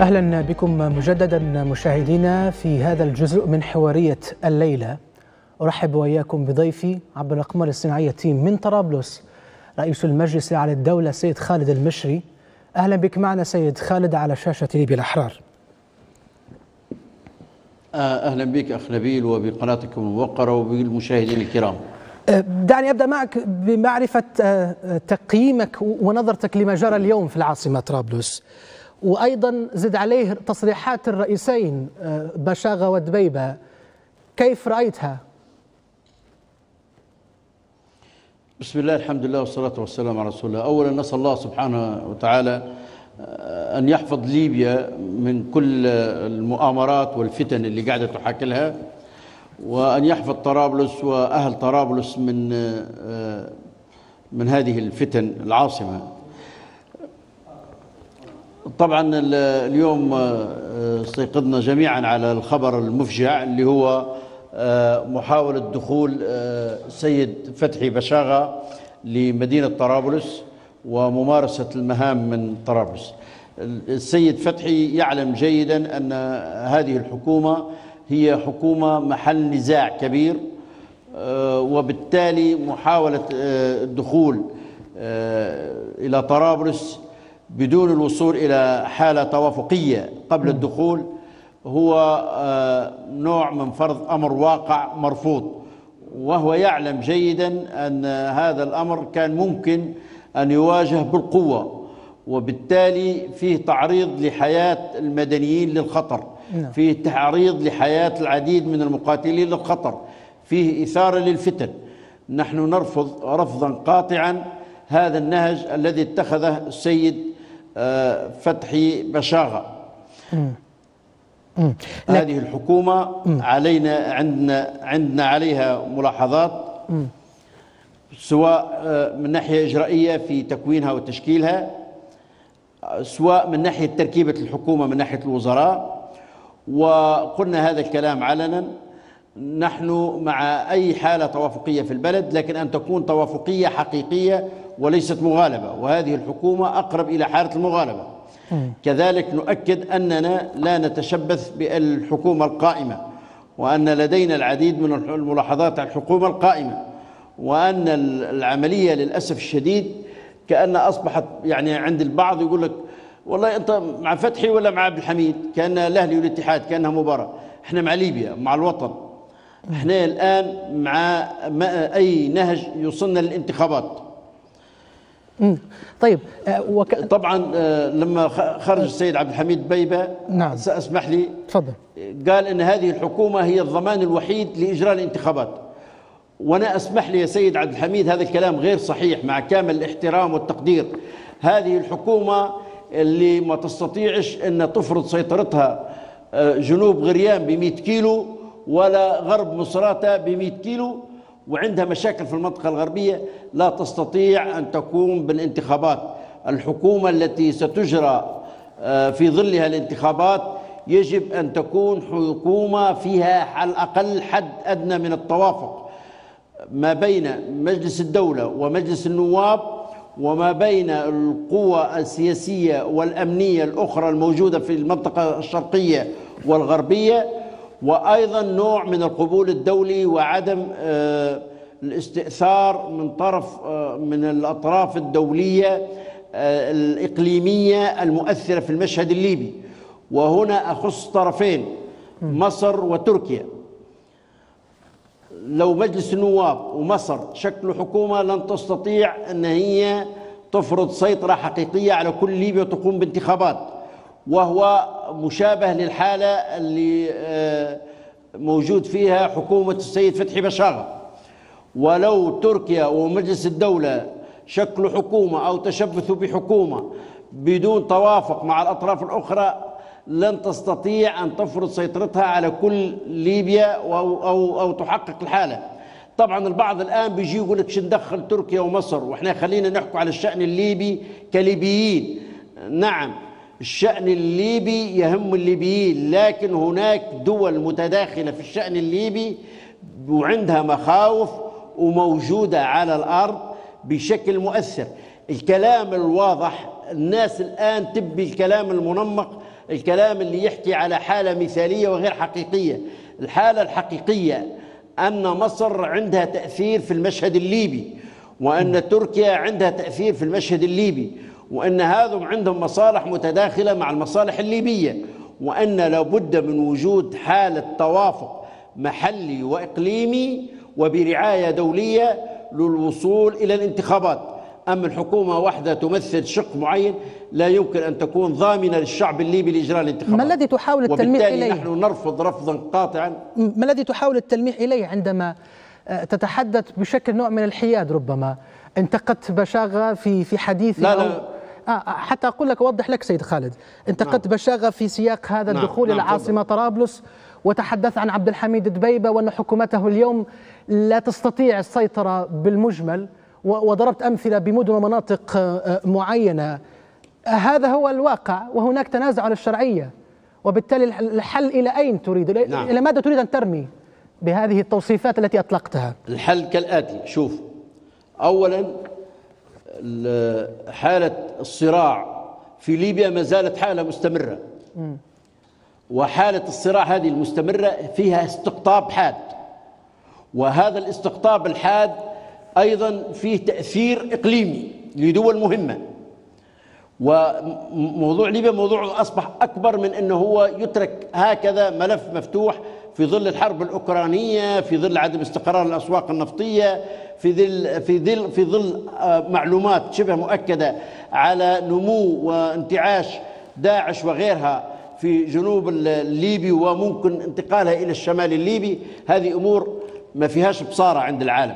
أهلا بكم مجددا مشاهدينا في هذا الجزء من حوارية الليلة. أرحب وإياكم بضيفي عبر الأقمار الصناعية تيم من طرابلس رئيس المجلس على الدولة سيد خالد المشري. أهلا بك معنا سيد خالد على شاشة ليبيا الأحرار. أهلا بك أخ نبيل وبقناتكم الموقره وبالمشاهدين الكرام. دعني أبدأ معك بمعرفة تقييمك ونظرتك لما جرى اليوم في العاصمة طرابلس. وأيضا زد عليه تصريحات الرئيسين بشاغة ودبيبة. كيف رأيتها؟ بسم الله الحمد لله والصلاة والسلام على رسول الله، اولا نسأل الله سبحانه وتعالى أن يحفظ ليبيا من كل المؤامرات والفتن اللي قاعدة تحاكلها وأن يحفظ طرابلس وأهل طرابلس من من هذه الفتن العاصمة. طبعا اليوم استيقظنا جميعا على الخبر المفجع اللي هو محاولة دخول السيد فتحي بشاغة لمدينة طرابلس وممارسة المهام من طرابلس. السيد فتحي يعلم جيدا أن هذه الحكومة هي حكومة محل نزاع كبير وبالتالي محاولة الدخول إلى طرابلس بدون الوصول إلى حالة توافقية قبل الدخول هو نوع من فرض أمر واقع مرفوض. وهو يعلم جيدا أن هذا الأمر كان ممكن أن يواجه بالقوة وبالتالي فيه تعريض لحياة المدنيين للخطر. فيه تعريض لحياة العديد من المقاتلين للخطر. فيه إثارة للفتن. نحن نرفض رفضا قاطعا هذا النهج الذي اتخذه السيد فتحي بشاغة. هذه الحكومة علينا عندنا عندنا عليها ملاحظات سواء من ناحية إجرائية في تكوينها وتشكيلها سواء من ناحية تركيبة الحكومة من ناحية الوزراء. وقلنا هذا الكلام علنا. نحن مع أي حالة توافقية في البلد لكن أن تكون توافقية حقيقية وليست مغالبة وهذه الحكومة أقرب إلى حالة المغالبة. كذلك نؤكد أننا لا نتشبث بالحكومة القائمة وأن لدينا العديد من الملاحظات على الحكومة القائمة وأن العملية للأسف الشديد كأن أصبحت يعني عند البعض يقول لك والله أنت مع فتحي ولا مع عبد الحميد؟ كأن الأهلي والاتحاد كأنها مباراة. إحنا مع ليبيا مع الوطن. إحنا الآن مع أي نهج يوصلنا للانتخابات. طيب وك... طبعا لما خرج السيد عبد الحميد بيبة نعم. سأسمح لي تفضل. قال إن هذه الحكومة هي الضمان الوحيد لإجراء الانتخابات. وأنا أسمح لي يا سيد عبد الحميد هذا الكلام غير صحيح مع كامل الاحترام والتقدير. هذه الحكومة اللي ما تستطيعش إن تفرض سيطرتها جنوب غريان ب 100 كيلو ولا غرب مصراتة ب 100 كيلو وعندها مشاكل في المنطقة الغربية لا تستطيع أن تقوم بالانتخابات. الحكومة التي ستجرى في ظلها الانتخابات يجب أن تكون حكومة فيها على الأقل حد أدنى من التوافق. ما بين مجلس الدولة ومجلس النواب وما بين القوى السياسية والأمنية الأخرى الموجودة في المنطقة الشرقية والغربية وأيضا نوع من القبول الدولي وعدم الاستئثار من طرف من الأطراف الدولية الإقليمية المؤثرة في المشهد الليبي. وهنا أخص طرفين مصر وتركيا. لو مجلس النواب ومصر شكلوا حكومة لن تستطيع إن هي تفرض سيطرة حقيقية على كل ليبيا وتقوم بانتخابات. وهو مشابه للحالة اللي موجود فيها حكومة السيد فتحي بشاغة ولو تركيا ومجلس الدولة شكلوا حكومة أو تشبثوا بحكومة بدون توافق مع الأطراف الأخرى لن تستطيع أن تفرض سيطرتها على كل ليبيا أو, أو, أو تحقق الحالة. طبعا البعض الآن بيجي يقول لك ندخل تركيا ومصر؟ وإحنا خلينا نحكوا على الشأن الليبي كليبيين. نعم الشأن الليبي يهم الليبيين لكن هناك دول متداخلة في الشأن الليبي وعندها مخاوف وموجودة على الأرض بشكل مؤثر. الكلام الواضح الناس الآن تبي الكلام المنمق الكلام اللي يحكي على حالة مثالية وغير حقيقية. الحالة الحقيقية أن مصر عندها تأثير في المشهد الليبي وأن تركيا عندها تأثير في المشهد الليبي. وأن هذم عندهم مصالح متداخلة مع المصالح الليبية وأن لابد من وجود حالة توافق محلي وإقليمي وبرعاية دولية للوصول إلى الانتخابات أما الحكومة واحدة تمثل شق معين لا يمكن أن تكون ضامنة للشعب الليبي لإجراء الانتخابات ما الذي تحاول التلميح وبالتالي إليه؟ نحن نرفض رفضا قاطعا ما الذي تحاول التلميح إليه عندما آه، تتحدث بشكل نوع من الحياد ربما انتقدت بشاغة في في حديث لا، لا. آه حتى أقول لك أوضح لك سيد خالد. انتقدت بشاغة في سياق هذا نعم، الدخول نعم، إلى العاصمة طرابلس وتحدث عن عبد الحميد دبيبة وأن حكومته اليوم لا تستطيع السيطرة بالمجمل وضربت أمثلة بمدن ومناطق آه، آه، معينة. هذا هو الواقع وهناك تنازع على الشرعية. وبالتالي الح- الحل إلى أين تريد؟ نعم. إلى ماذا تريد أن ترمي بهذه التوصيفات التي أطلقتها؟ الحل كالآتي. شوف أولا ال- حالة الصراع في ليبيا ما زالت حالة مستمرة. وحالة الصراع هذه المستمرة فيها استقطاب حاد. وهذا الاستقطاب الحاد أيضا فيه تأثير إقليمي لدول مهمة. وموضوع ليبيا موضوع أصبح أكبر من أنه هو يترك هكذا ملف مفتوح في ظل الحرب الأوكرانية في ظل عدم استقرار الأسواق النفطية في ظل في ظل في ظل آه، معلومات شبه مؤكدة على نمو وانتعاش داعش وغيرها في جنوب الليبي وممكن انتقالها إلى الشمال الليبي هذه أمور ما فيهاش بصارة عند العالم.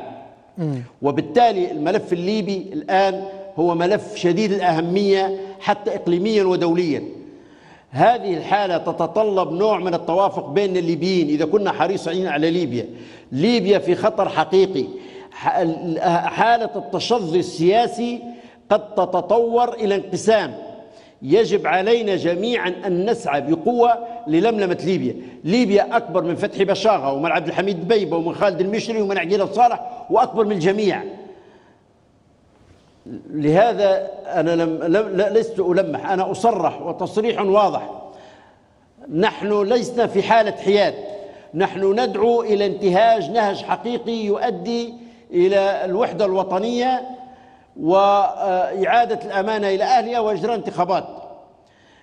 وبالتالي الملف الليبي الآن هو ملف شديد الأهمية حتى إقليميا ودوليا. هذه الحالة تتطلب نوع من التوافق بين الليبيين إذا كنا حريصين على ليبيا. ليبيا في خطر حقيقي. حالة التشظي السياسي قد تتطور إلى انقسام. يجب علينا جميعا أن نسعى بقوة للملمة ليبيا. ليبيا أكبر من فتحي بشاغة ومن عبد الحميد دبيبة ومن خالد المشري ومن عقيل صالح وأكبر من الجميع. لهذا أنا لم لم- لست ألمح. أنا أصرح وتصريح واضح. نحن لسنا في حالة حياد. نحن ندعو إلى انتهاج نهج حقيقي يؤدي إلى الوحدة الوطنية وإعادة الأمانة إلى أهلها وإجراء انتخابات.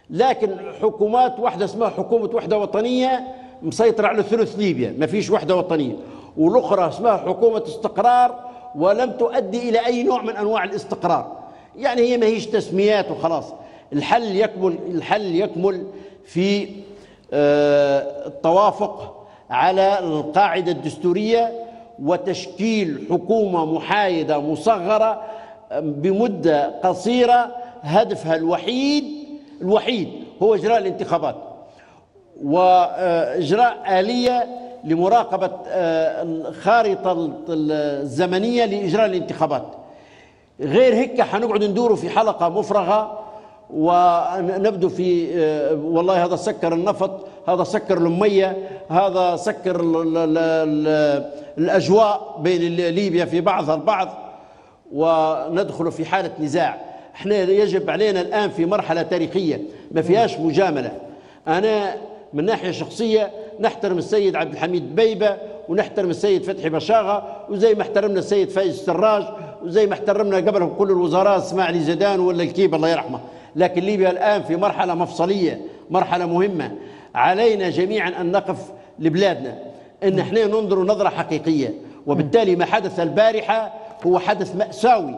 لكن حكومات واحدة اسمها حكومة وحدة وطنية مسيطرة على ثلث ليبيا. ما فيش وحدة وطنية. والأخرى اسمها حكومة استقرار ولم تؤدي إلى أي نوع من أنواع الاستقرار. يعني هي ما هيش تسميات وخلاص. الحل يكمل الحل يكمل في آه، التوافق على القاعدة الدستورية وتشكيل حكومة محايدة مصغرة بمدة قصيرة هدفها الوحيد الوحيد هو إجراء الانتخابات. وإجراء آلية لمراقبة آه، الخارطة الزمنية لإجراء الانتخابات. غير هيك حنقعد ندوروا في حلقة مفرغة ونبدو في آه، والله هذا سكر النفط هذا سكر المية هذا سكر ال- ال- ال- الأجواء بين ليبيا في بعضها البعض وندخل في حالة نزاع. إحنا يجب علينا الآن في مرحلة تاريخية ما فيهاش مجاملة. أنا من ناحية شخصية نحترم السيد عبد الحميد بيبة ونحترم السيد فتحي بشاغة وزي ما احترمنا السيد فايز السراج وزي ما احترمنا قبلهم كل الوزراء إسماعيل زيدان ولا الكيب الله يرحمه. لكن ليبيا الآن في مرحلة مفصلية مرحلة مهمة. علينا جميعا أن نقف لبلادنا. أن إحنا ننظر نظرة حقيقية. وبالتالي ما حدث البارحة هو حدث مأساوي.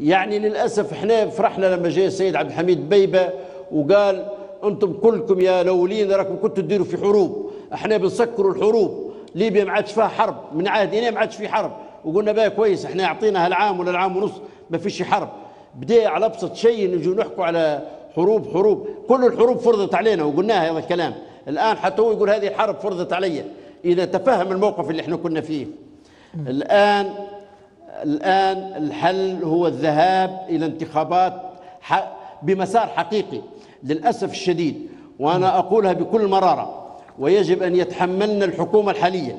يعني للأسف إحنا فرحنا لما جاء السيد عبد الحميد بيبة وقال أنتم كلكم يا الاولين راكم كنتوا تديروا في حروب. إحنا بنسكروا الحروب. ليبيا ما عادش فيها حرب. من عهدنا ما عادش في حرب. وقلنا بقى كويس إحنا أعطينا هالعام ولا العام ونص ما فيش حرب. بدأ على أبسط شيء نجوا نحكوا على حروب حروب. كل الحروب فرضت علينا وقلناها هذا الكلام. الآن حتى هو يقول هذه الحرب فرضت علي. إذا تفهم الموقف اللي إحنا كنا فيه. الآن الآن الحل هو الذهاب إلى انتخابات بمسار حقيقي. للأسف الشديد وأنا أقولها بكل مرارة ويجب أن يتحملنا الحكومة الحالية.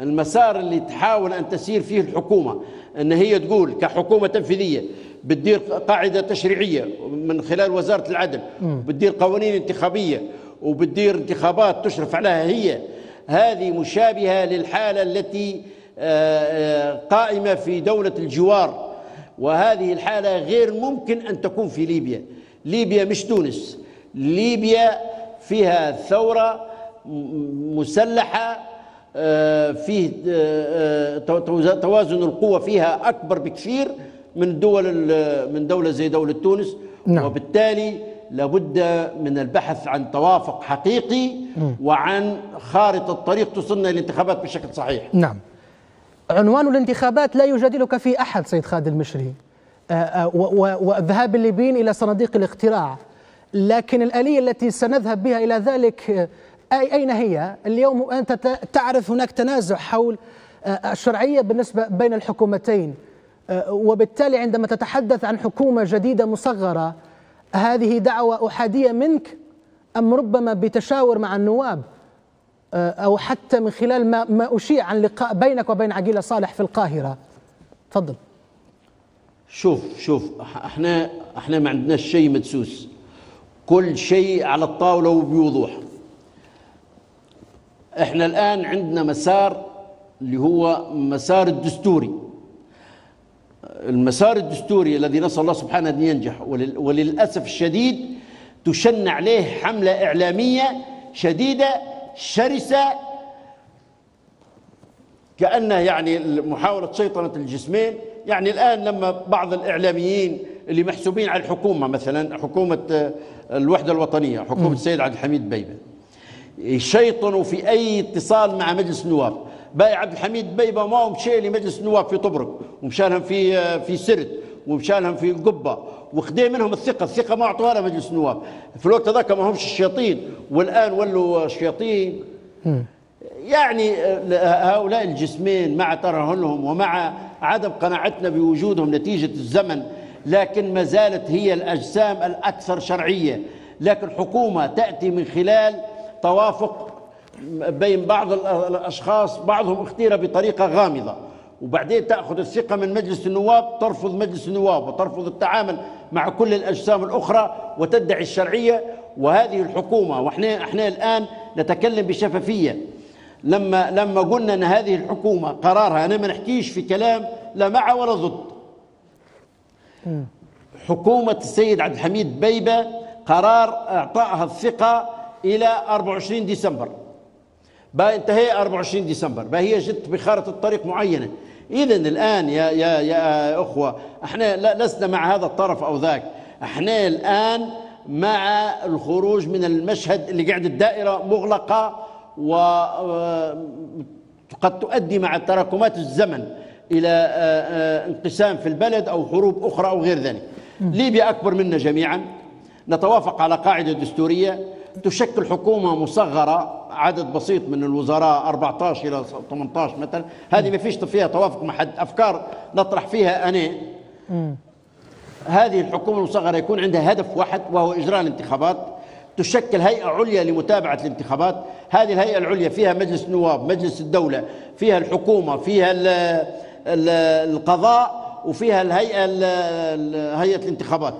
المسار اللي تحاول أن تسير فيه الحكومة أن هي تقول كحكومة تنفيذية بتدير قاعدة تشريعية من خلال وزارة العدل بتدير قوانين انتخابية وبتدير انتخابات تشرف عليها هي. هذه مشابهة للحالة التي آه، آه، قائمة في دولة الجوار. وهذه الحالة غير ممكن أن تكون في ليبيا. ليبيا مش تونس. ليبيا فيها ثورة مسلحة آه، فيه توازن القوة فيها أكبر بكثير من دول من دولة زي دولة تونس. نعم. وبالتالي لابد من البحث عن توافق حقيقي وعن خارطة طريق توصلنا للانتخابات بشكل صحيح. نعم. عنوان الانتخابات لا يجادلك في أحد سيد خالد المشري. آه، آه، وذهاب الليبيين إلى صناديق الاقتراع. لكن الآلية التي سنذهب بها إلى ذلك أي أين هي؟ اليوم أنت تعرف هناك تنازع حول آه، الشرعية بالنسبة بين الحكومتين. وبالتالي عندما تتحدث عن حكومة جديدة مصغرة هذه دعوة أحادية منك أم ربما بتشاور مع النواب؟ آه، أو حتى من خلال ما, ما أشيع عن لقاء بينك وبين عقيلة صالح في القاهرة. تفضل. شوف شوف إحنا إحنا ما عندناش شيء مدسوس. كل شيء على الطاولة وبوضوح. إحنا الآن عندنا مسار اللي هو مسار الدستوري. المسار الدستوري الذي نسأل الله سبحانه أن ينجح. وللأسف الشديد تشن عليه حملة إعلامية شديدة شرسة كأنه يعني محاولة سيطرة الجسمين. يعني الآن لما بعض الإعلاميين اللي محسوبين على الحكومة مثلا حكومة الوحدة الوطنية حكومة السيد عبد الحميد بيبة يشيطنوا في أي اتصال مع مجلس النواب. باي عبد الحميد بيبة ما هو مشي لمجلس النواب في طبرق ومشى لهم في في سرت ومشى لهم في القبة وخدي منهم الثقة الثقة ما أعطوها لها مجلس النواب. في الوقت ذاك ما همش الشياطين والآن ولوا شياطين يعني هؤلاء الجسمين مع ترهلهم ومع عدم قناعتنا بوجودهم نتيجة الزمن لكن ما زالت هي الأجسام الأكثر شرعية. لكن حكومة تأتي من خلال توافق بين بعض الأشخاص بعضهم اختير بطريقة غامضة. وبعدين تأخذ الثقة من مجلس النواب ترفض مجلس النواب وترفض التعامل مع كل الأجسام الأخرى وتدعي الشرعية. وهذه الحكومة وإحنا إحنا الآن نتكلم بشفافية. لما لما قلنا أن هذه الحكومة قرارها أنا ما نحكيش في كلام لا مع ولا ضد. حكومة السيد عبد الحميد بيبة قرار إعطائها الثقة إلى 24 ديسمبر. بقى انتهي 24 ديسمبر. بقى هي جت بخارطة طريق معينة. إذا الآن يا يا يا أخوة إحنا لسنا مع هذا الطرف أو ذاك. إحنا الآن مع الخروج من المشهد اللي قاعد الدائرة مغلقة وقد تؤدي مع تراكمات الزمن إلى آه، آه، انقسام في البلد أو حروب أخرى أو غير ذلك. ليبيا أكبر منا جميعا. نتوافق على قاعدة دستورية تشكل حكومة مصغرة عدد بسيط من الوزراء 14 إلى 18 مثلا. هذه ما فيش فيها توافق مع حد. أفكار نطرح فيها أنا. هذه الحكومة المصغرة يكون عندها هدف واحد وهو إجراء الانتخابات. تشكل هيئة عليا لمتابعة الانتخابات. هذه الهيئة العليا فيها مجلس النواب مجلس الدولة فيها الحكومة فيها القضاء وفيها الهيئة هيئة الانتخابات.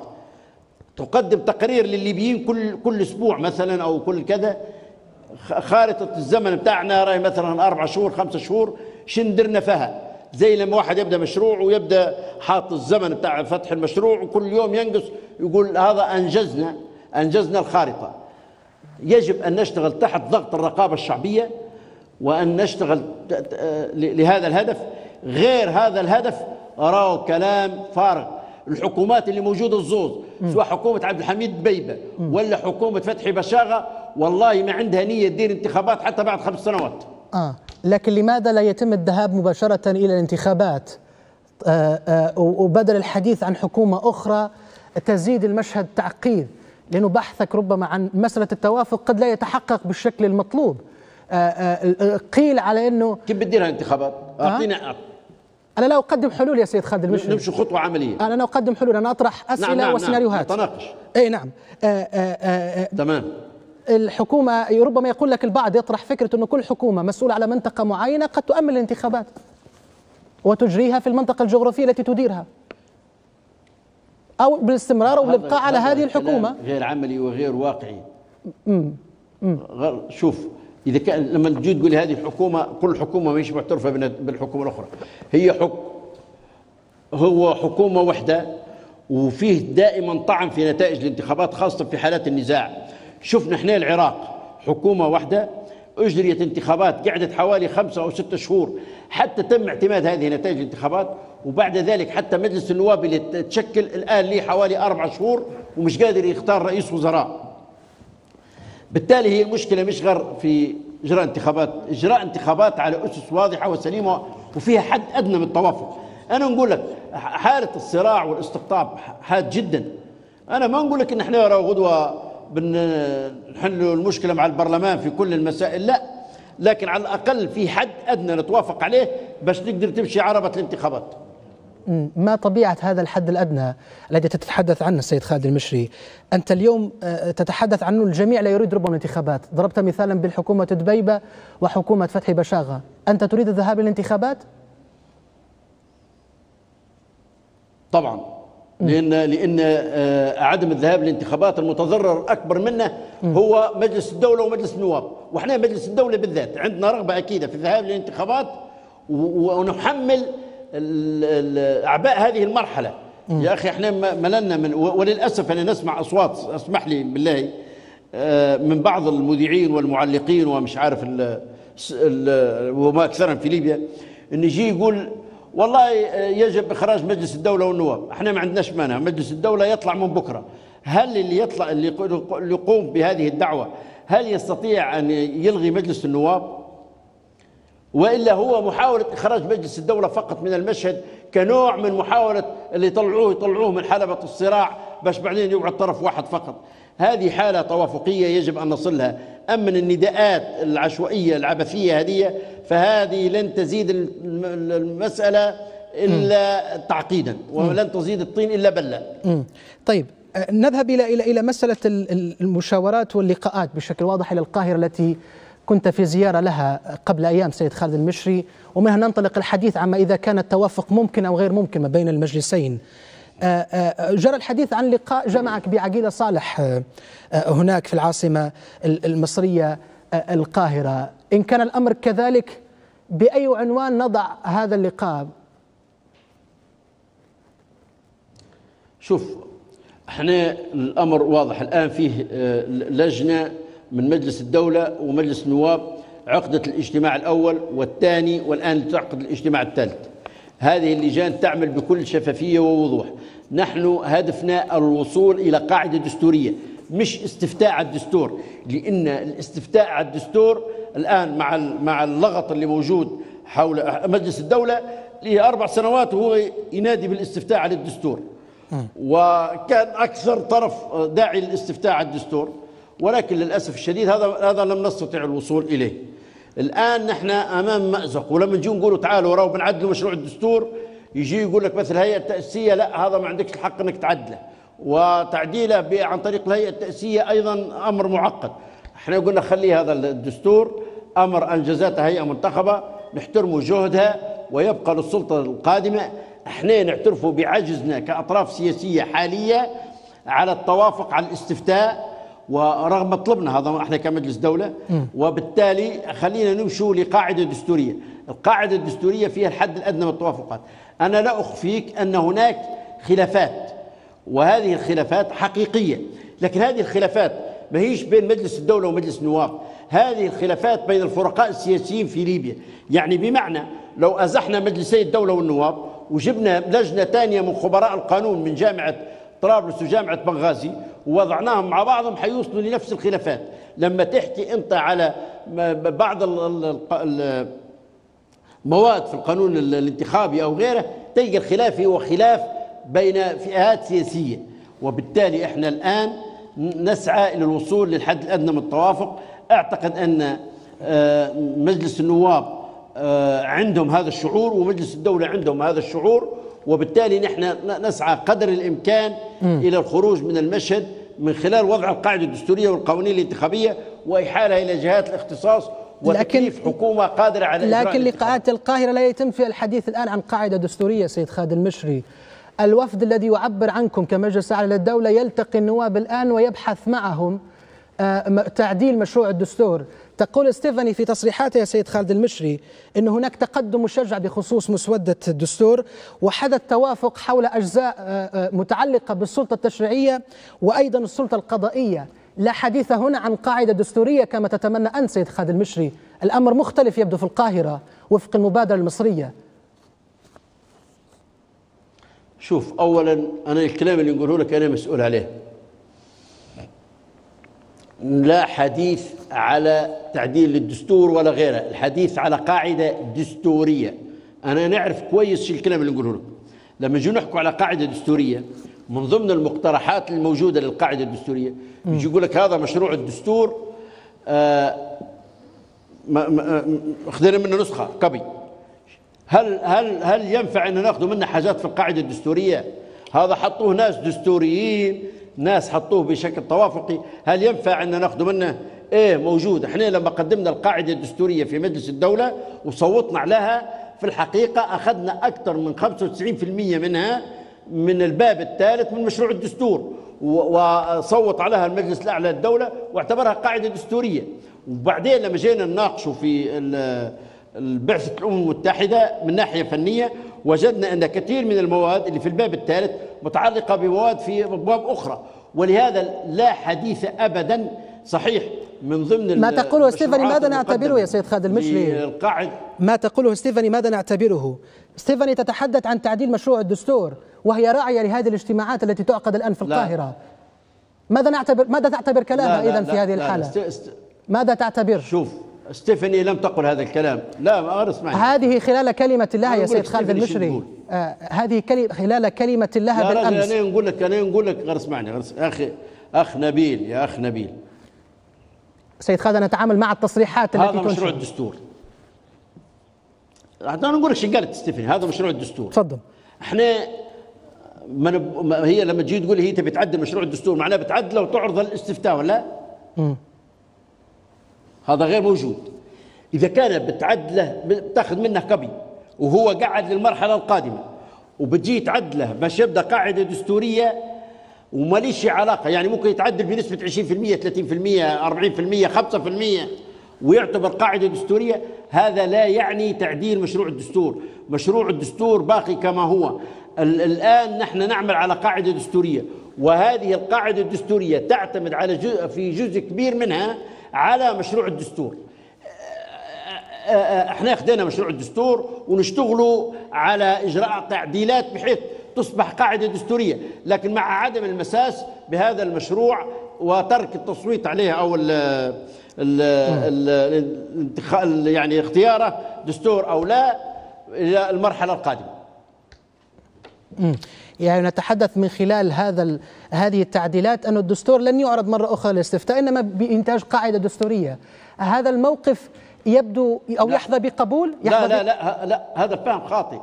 تقدم تقرير للليبيين كل كل أسبوع مثلا أو كل كذا. خارطة الزمن بتاعنا راي مثلا أربع شهور خمسة شهور شن درنا فيها. زي لما واحد يبدأ مشروع ويبدأ حاط الزمن بتاع فتح المشروع وكل يوم ينقص يقول هذا أنجزنا. أنجزنا الخارطة. يجب أن نشتغل تحت ضغط الرقابة الشعبية وأن نشتغل لهذا الهدف. غير هذا الهدف أراه كلام فارغ. الحكومات اللي موجودة الزوز سواء حكومة عبد الحميد بيبة ولا حكومة فتحي بشاغة والله ما عندها نية تدير انتخابات حتى بعد خمس سنوات. آه. لكن لماذا لا يتم الذهاب مباشرة إلى الانتخابات؟ آه آه وبدل الحديث عن حكومة أخرى تزيد المشهد تعقيد. لأنه بحثك ربما عن مسألة التوافق قد لا يتحقق بالشكل المطلوب. آه, آه، قيل على أنه كيف بتدير الانتخابات؟ اعطينا أنا لا أقدم حلول يا سيد خالد المشري. نمشي خطوة عملية. أنا لا أقدم حلول أنا أطرح نعم، أسئلة نعم. نعم وسيناريوهات. نعم نتناقش. أي نعم. آآ آه، آآ آه، آه، تمام. الحكومة ربما يقول لك البعض يطرح فكرة أنه كل حكومة مسؤولة على منطقة معينة قد تؤمن الانتخابات وتجريها في المنطقة الجغرافية التي تديرها. أو بالاستمرار أو بالإبقاء على هذه الحكومة. غير عملي وغير واقعي. شوف إذا كان لما تجي تقول هذه الحكومة كل حكومة مش معترفة بالحكومة الأخرى. هي حك هو حكومة واحدة وفيه دائما طعن في نتائج الانتخابات خاصة في حالات النزاع. شفنا إحنا العراق حكومة واحدة أجريت انتخابات قعدت حوالي خمسة أو ستة شهور حتى تم اعتماد هذه نتائج الانتخابات وبعد ذلك حتى مجلس النواب اللي تشكل الآن ليه حوالي أربع شهور ومش قادر يختار رئيس وزراء. بالتالي هي المشكلة مش غير في إجراء انتخابات إجراء انتخابات على أسس واضحة وسليمة وفيها حد أدنى من التوافق. أنا نقول لك حالة الصراع والاستقطاب حاد جدا. أنا ما نقول لك إن إحنا غدوة بنحل المشكلة مع البرلمان في كل المسائل لا. لكن على الأقل في حد أدنى نتوافق عليه باش نقدر تمشي عربة الانتخابات. ما طبيعة هذا الحد الأدنى الذي تتحدث عنه السيد خالد المشري؟ أنت اليوم آه، تتحدث عنه الجميع لا يريد ربما الانتخابات ضربت مثالا بالحكومة دبيبة وحكومة فتحي بشاغة. أنت تريد الذهاب للانتخابات؟ طبعا. لأن لأن آه، عدم الذهاب للانتخابات المتضرر أكبر منه هو مجلس الدولة ومجلس النواب. وإحنا مجلس الدولة بالذات عندنا رغبة أكيدة في الذهاب للانتخابات ونحمل أعباء هذه المرحلة. يا أخي إحنا مللنا من وللأسف أنا نسمع أصوات أسمح لي بالله آه، من بعض المذيعين والمعلقين ومش عارف ال وما أكثرهم في ليبيا إن يجي يقول والله يجب إخراج مجلس الدولة والنواب. إحنا ما عندناش مانع. مجلس الدولة يطلع من بكرة. هل اللي يطلع اللي يقوم بهذه الدعوة هل يستطيع أن يلغي مجلس النواب؟ وإلا هو محاولة إخراج مجلس الدولة فقط من المشهد كنوع من محاولة اللي يطلعوه يطلعوه من حلبة الصراع باش بعدين يقعد طرف واحد فقط. هذه حالة توافقية يجب أن نصل لها أما النداءات العشوائية العبثية هذه فهذه لن تزيد المسألة إلا تعقيدا ولن تزيد الطين إلا بله طيب نذهب إلى إلى إلى مسألة المشاورات واللقاءات بشكل واضح إلى القاهرة التي كنت في زيارة لها قبل أيام سيد خالد المشري. ومنها ننطلق الحديث عما إذا كان التوافق ممكن أو غير ممكن بين المجلسين. جرى الحديث عن لقاء جمعك بعقيلة صالح آه، هناك في العاصمة المصرية القاهرة. إن كان الأمر كذلك بأي عنوان نضع هذا اللقاء؟ شوف إحنا الأمر واضح. الآن فيه لجنة من مجلس الدولة ومجلس النواب عقدة الاجتماع الأول والثاني والآن تعقد الاجتماع الثالث. هذه اللجان تعمل بكل شفافية ووضوح نحن هدفنا الوصول إلى قاعدة دستورية مش استفتاء على الدستور لأن الاستفتاء على الدستور الآن مع مع اللغط اللي موجود حول مجلس الدولة له أربع سنوات وهو ينادي بالاستفتاء على الدستور وكان أكثر طرف داعي للاستفتاء على الدستور ولكن للأسف الشديد هذا هذا لم نستطع الوصول إليه. الآن نحن أمام مأزق ولما نجي نقولوا تعالوا راهو بنعدلوا مشروع الدستور يجي يقول لك مثل الهيئة التاسيسيه لا هذا ما عندكش الحق إنك تعدله وتعديله عن طريق الهيئة التاسيسيه أيضا أمر معقد. إحنا قلنا خلي هذا الدستور أمر انجزته هيئة منتخبة نحترموا جهدها ويبقى للسلطة القادمة إحنا نعترفوا بعجزنا كأطراف سياسية حالية على التوافق على الاستفتاء ورغم طلبنا هذا إحنا كمجلس دولة. وبالتالي خلينا نمشوا لقاعدة دستورية. القاعدة الدستورية فيها الحد الأدنى من التوافقات. أنا لا أخفيك أن هناك خلافات وهذه الخلافات حقيقية. لكن هذه الخلافات ما هيش بين مجلس الدولة ومجلس النواب. هذه الخلافات بين الفرقاء السياسيين في ليبيا. يعني بمعنى لو أزحنا مجلسي الدولة والنواب وجبنا لجنة ثانية من خبراء القانون من جامعة طرابلس وجامعة بنغازي ووضعناهم مع بعضهم حيوصلوا لنفس الخلافات. لما تحكي انت على بعض المواد في القانون الانتخابي أو غيره تلقى الخلاف هو خلاف بين فئات سياسية. وبالتالي إحنا الآن نسعى إلى الوصول للحد الأدنى من التوافق. أعتقد أن آه، مجلس النواب آه، عندهم هذا الشعور ومجلس الدولة عندهم هذا الشعور. وبالتالي نحن نسعى قدر الإمكان م. إلى الخروج من المشهد من خلال وضع القاعدة الدستورية والقوانين الانتخابية واحالها إلى جهات الاختصاص وتكليف حكومة قادرة على لكن لقاءات القاهرة لا يتم فيها الحديث الآن عن قاعدة دستورية سيد خالد المشري. الوفد الذي يعبر عنكم كمجلس أعلى للدولة يلتقي النواب الآن ويبحث معهم آه، تعديل مشروع الدستور. تقول ستيفاني في تصريحاتها سيد خالد المشري أن هناك تقدم مشجع بخصوص مسودة الدستور وحدث توافق حول أجزاء آه، آه، متعلقة بالسلطة التشريعية وأيضا السلطة القضائية. لا حديث هنا عن قاعدة دستورية كما تتمنى أنت سيد خالد المشري. الأمر مختلف يبدو في القاهرة وفق المبادرة المصرية. شوف اولا أنا الكلام اللي نقوله لك أنا مسؤول عليه. لا حديث على تعديل الدستور ولا غيره. الحديث على قاعدة دستورية. أنا نعرف كويس شو الكلام اللي نقوله لما نجي نحكوا على قاعدة دستورية من ضمن المقترحات الموجودة للقاعدة الدستورية يجي يقول لك هذا مشروع الدستور آه خذينا منه نسخة كبي هل هل هل ينفع أن ناخذ منه حاجات في القاعدة الدستورية؟ هذا حطوه ناس دستوريين. ناس حطوه بشكل توافقي، هل ينفع أن ناخذ منه؟ إيه موجود، إحنا لما قدمنا القاعدة الدستورية في مجلس الدولة وصوتنا عليها في الحقيقة أخذنا أكثر من 95% منها من الباب الثالث من مشروع الدستور وصوت عليها المجلس الأعلى للدولة واعتبرها قاعدة دستورية وبعدين لما جينا نناقشه في البعثة الأمم المتحدة من ناحية فنية وجدنا أن كثير من المواد اللي في الباب الثالث متعلقة بمواد في أبواب أخرى. ولهذا لا حديث أبدا صحيح من ضمن ما تقوله ستيفاني ماذا نعتبره يا سيد خالد المشري ما تقوله ستيفاني ماذا نعتبره؟ ستيفاني تتحدث عن تعديل مشروع الدستور وهي راعية لهذه الاجتماعات التي تعقد الآن في القاهرة. ماذا نعتبر ماذا تعتبر كلامها إذا في هذه الحالة؟ ماذا تعتبر؟ شوف ستيفاني لم تقل هذا الكلام. لا ما اسمعني. هذه خلال كلمة الله يا سيد خالد المشري. آه هذه كلمة خلال كلمة الله لا بالأمس. لا أنا نقول لك أنا نقول لك غير اسمعني غير أخي أخ نبيل يا أخ نبيل. سيد خالد نتعامل مع التصريحات التي هذا مشروع الدستور. أنا نقول لك شو قالت ستيفاني. هذا مشروع الدستور. تفضل. إحنا ما هي لما تجي تقول هي تبي تعدل مشروع الدستور معناها بتعدله وتعرض الاستفتاء ولا؟ امم هذا غير موجود. إذا كان بتعدله بتاخذ منه كبي وهو قاعد للمرحلة القادمة وبتجي تعدله باش يبدأ قاعدة دستورية وماليش علاقة يعني ممكن يتعدل بنسبة 20% 30% 40% 5% ويعتبر قاعدة دستورية هذا لا يعني تعديل مشروع الدستور. مشروع الدستور باقي كما هو. الآن نحن نعمل على قاعدة دستورية وهذه القاعدة الدستورية تعتمد على جزء في جزء كبير منها على مشروع الدستور. إحنا خدينا مشروع الدستور ونشتغلوا على إجراء تعديلات بحيث تصبح قاعدة دستورية. لكن مع عدم المساس بهذا المشروع وترك التصويت عليه أو ال ال يعني اختياره دستور أو لا إلى المرحلة القادمة. يعني نتحدث من خلال هذا هذه التعديلات أن الدستور لن يعرض مرة أخرى للاستفتاء إنما بإنتاج قاعدة دستورية. هذا الموقف يبدو أو لا. يحظى بقبول؟ يحظى لا لا لا, لا هذا فهم خاطئ.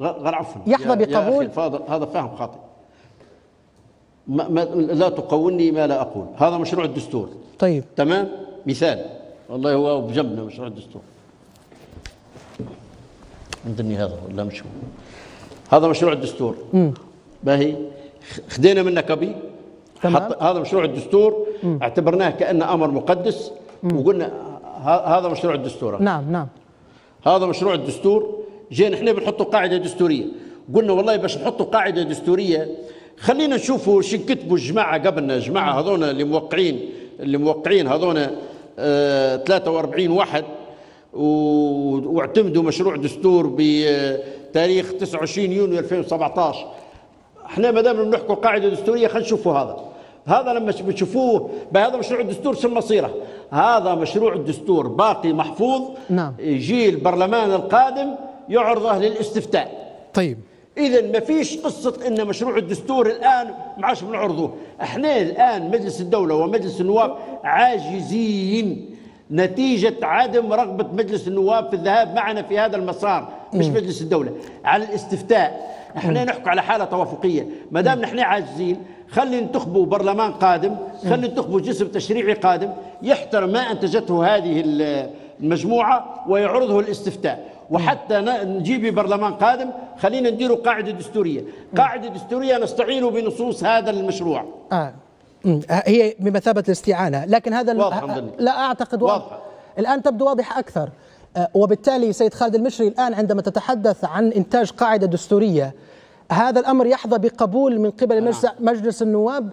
غير عفوا. يحظى بقبول يا أخي هذا فهم خاطئ. ما ما لا تقولني ما لا أقول. هذا مشروع الدستور. طيب. تمام؟ مثال. والله هو بجنبنا مشروع الدستور. عندني هذا ولا مش هو هذا مشروع الدستور. باهي خدينا منه كبي حط هذا مشروع الدستور. مم. اعتبرناه كأنه أمر مقدس. مم. وقلنا هذا مشروع الدستور. نعم نعم. هذا مشروع الدستور. جينا إحنا بنحطوا قاعدة دستورية. قلنا والله باش نحطوا قاعدة دستورية خلينا نشوفوا شو كتبوا الجماعة قبلنا. الجماعة هذون اللي موقعين اللي موقعين هذون آه 43 واحد. واعتمدوا مشروع دستور بتاريخ 29 يونيو 2017 إحنا ما دام بنحكوا قاعدة دستورية خلينا نشوفوا هذا. هذا لما بتشوفوه بهذا مشروع الدستور شو مصيرة. هذا مشروع الدستور باقي محفوظ. نعم. يجي البرلمان القادم يعرضه للاستفتاء. طيب. اذا ما فيش قصة إن مشروع الدستور الآن ما عادش بنعرضه. إحنا الآن مجلس الدولة ومجلس النواب عاجزين نتيجة عدم رغبة مجلس النواب في الذهاب معنا في هذا المسار. مش مجلس الدولة على الاستفتاء. إحنا نحكي على حالة توافقية. ما دام نحن عاجزين خلي ننتخبوا برلمان قادم خلي ننتخبوا جسم تشريعي قادم يحترم ما أنتجته هذه المجموعة ويعرضه الاستفتاء وحتى نجيب برلمان قادم خلينا نديروا قاعدة دستورية. قاعدة دستورية نستعين بنصوص هذا المشروع. آه. هي بمثابة الاستعانة. لكن هذا واضحة لا أعتقد واضح. الآن تبدو واضحة أكثر. آه، وبالتالي سيد خالد المشري الآن عندما تتحدث عن إنتاج قاعدة دستورية هذا الأمر يحظى بقبول من قبل نعم. مجلس النواب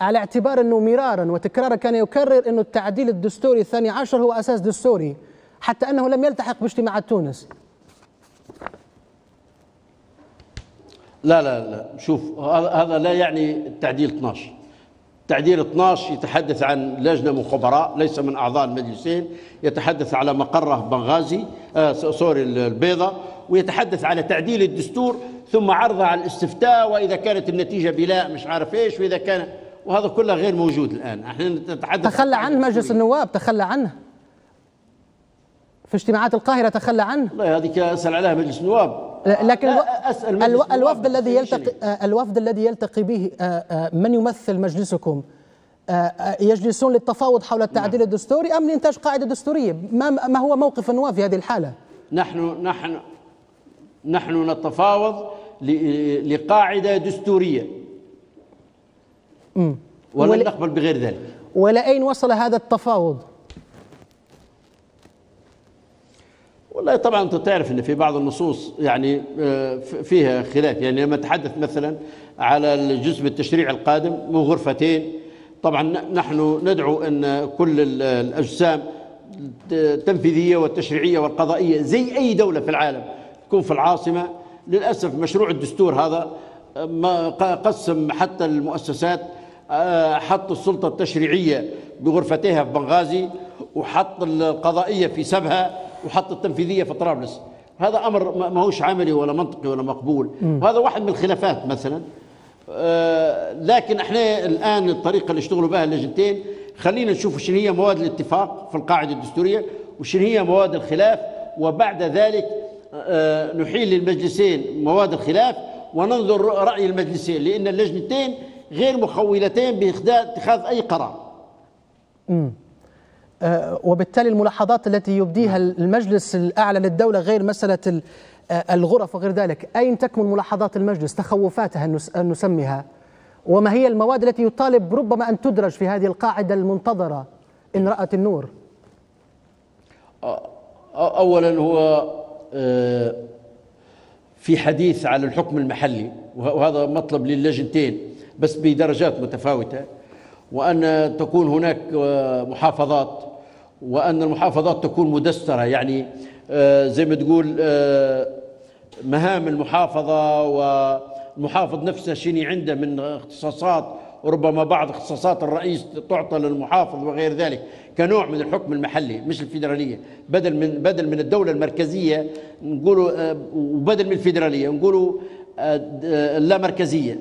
على اعتبار أنه مرارا وتكرارا كان يكرر أنه التعديل الدستوري الثاني عشر هو أساس دستوري حتى أنه لم يلتحق باجتماعات تونس لا لا لا شوف هذا لا يعني التعديل 12 تعديل 12 يتحدث عن لجنة من خبراء ليس من أعضاء المجلسين يتحدث على مقره بنغازي آه سوري البيضة ويتحدث على تعديل الدستور ثم عرضها على الاستفتاء وإذا كانت النتيجة بلاء مش عارف إيش وإذا كان وهذا كله غير موجود الآن. إحنا نتحدث تخلى عنه مجلس النواب تخلى عنه. في اجتماعات القاهرة تخلى عنه. والله هذه أسأل عليها مجلس النواب. لكن أسأل ألو... الوفد الذي يلتقي آه، الوفد الذي يلتقي به آه، آه، من يمثل مجلسكم يجلسون للتفاوض حول التعديل نعم. الدستوري أم لإنتاج قاعدة دستورية؟ ما ما هو موقف النواب في هذه الحالة؟ نحن نحن نحن نتفاوض لقاعدة دستورية. امم ولن ول... نقبل بغير ذلك. والى أين وصل هذا التفاوض؟ والله طبعا أنت تعرف إن في بعض النصوص يعني آه، فيها خلاف. يعني لما نتحدث مثلا على الجزء التشريع القادم من غرفتين طبعا نحن ندعو إن كل الأجسام التنفيذية والتشريعية والقضائية زي أي دولة في العالم تكون في العاصمة. للأسف مشروع الدستور هذا ما قسم حتى المؤسسات آه، حط السلطة التشريعية بغرفتيها في بنغازي وحط القضائية في سبها. وحط التنفيذية في طرابلس. هذا أمر ما هوش عملي ولا منطقي ولا مقبول. وهذا واحد من الخلافات مثلا. آه لكن إحنا الآن الطريقة اللي اشتغلوا بها اللجنتين خلينا نشوف شنو هي مواد الاتفاق في القاعدة الدستورية وشنو هي مواد الخلاف. وبعد ذلك آه نحيل للمجلسين مواد الخلاف وننظر رأي المجلسين لأن اللجنتين غير مخولتين باتخاذ أي قرار. آه، وبالتالي الملاحظات التي يبديها نعم. المجلس الأعلى للدولة غير مسألة آه، الغرف وغير ذلك أين تكمن ملاحظات المجلس تخوفاتها أن نسميها وما هي المواد التي يطالب ربما أن تدرج في هذه القاعدة المنتظرة إن رأت النور أولا هو آه، في حديث على الحكم المحلي وهذا مطلب للجنتين بس بدرجات متفاوتة وأن تكون هناك محافظات وأن المحافظات تكون مدسترة. يعني آه، زي ما تقول آه، مهام المحافظة والمحافظ نفسه شيني عنده من اختصاصات وربما بعض اختصاصات الرئيس تعطى للمحافظ وغير ذلك كنوع من الحكم المحلي مش الفيدرالية. بدل من بدل من الدولة المركزية نقولوا آه، وبدل من الفيدرالية نقولوا اللامركزية.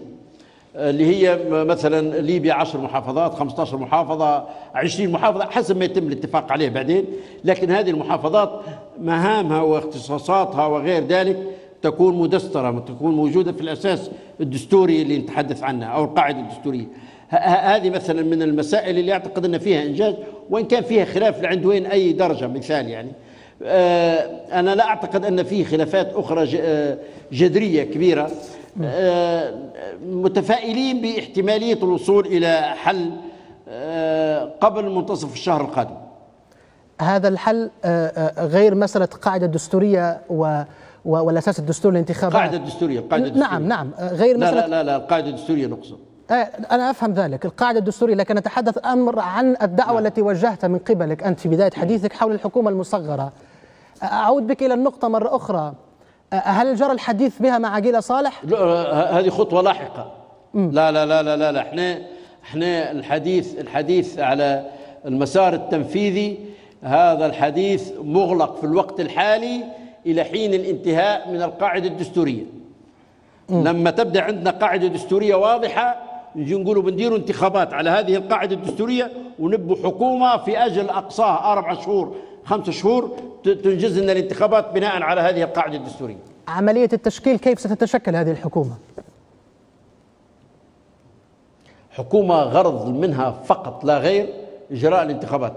اللي هي مثلا ليبيا 10 محافظات 15 محافظة 20 محافظة حسب ما يتم الاتفاق عليه بعدين. لكن هذه المحافظات مهامها واختصاصاتها وغير ذلك تكون مدسترة تكون موجودة في الأساس الدستوري اللي نتحدث عنه أو القاعدة الدستورية. هذه مثلا من المسائل اللي أعتقد أن فيها إنجاز وإن كان فيها خلاف لعند وين أي درجة مثال يعني. آه، أنا لا أعتقد أن فيه خلافات أخرى آه، جذرية كبيرة. آه، متفائلين باحتمالية الوصول إلى حل آه، قبل منتصف الشهر القادم. هذا الحل آه، غير مسألة قاعدة دستورية و والأساس الدستوري للانتخابات القاعده الدستوريه القاعده الدستوريه نعم نعم. غير لا لا لا, لا القاعدة الدستورية نقصد. أنا أفهم ذلك. القاعدة الدستورية لكن أتحدث أمر عن الدعوة نعم. التي وجهتها من قبلك أنت في بداية حديثك حول الحكومة المصغرة. أعود بك إلى النقطة مرة أخرى. هل جرى الحديث بها مع عقيلة صالح؟ هذه خطوة لاحقة لا لا لا لا لا, لا. إحنا إحنا الحديث الحديث على المسار التنفيذي هذا الحديث مغلق في الوقت الحالي إلى حين الانتهاء من القاعدة الدستورية م. لما تبدأ عندنا قاعدة دستورية واضحة نجي نقولوا بنديروا انتخابات على هذه القاعدة الدستورية ونبوا حكومة في أجل أقصاها أربع شهور خمسة شهور تنجز لنا الانتخابات بناء على هذه القاعدة الدستورية. عملية التشكيل كيف ستتشكل هذه الحكومة؟ حكومة غرض منها فقط لا غير إجراء الانتخابات.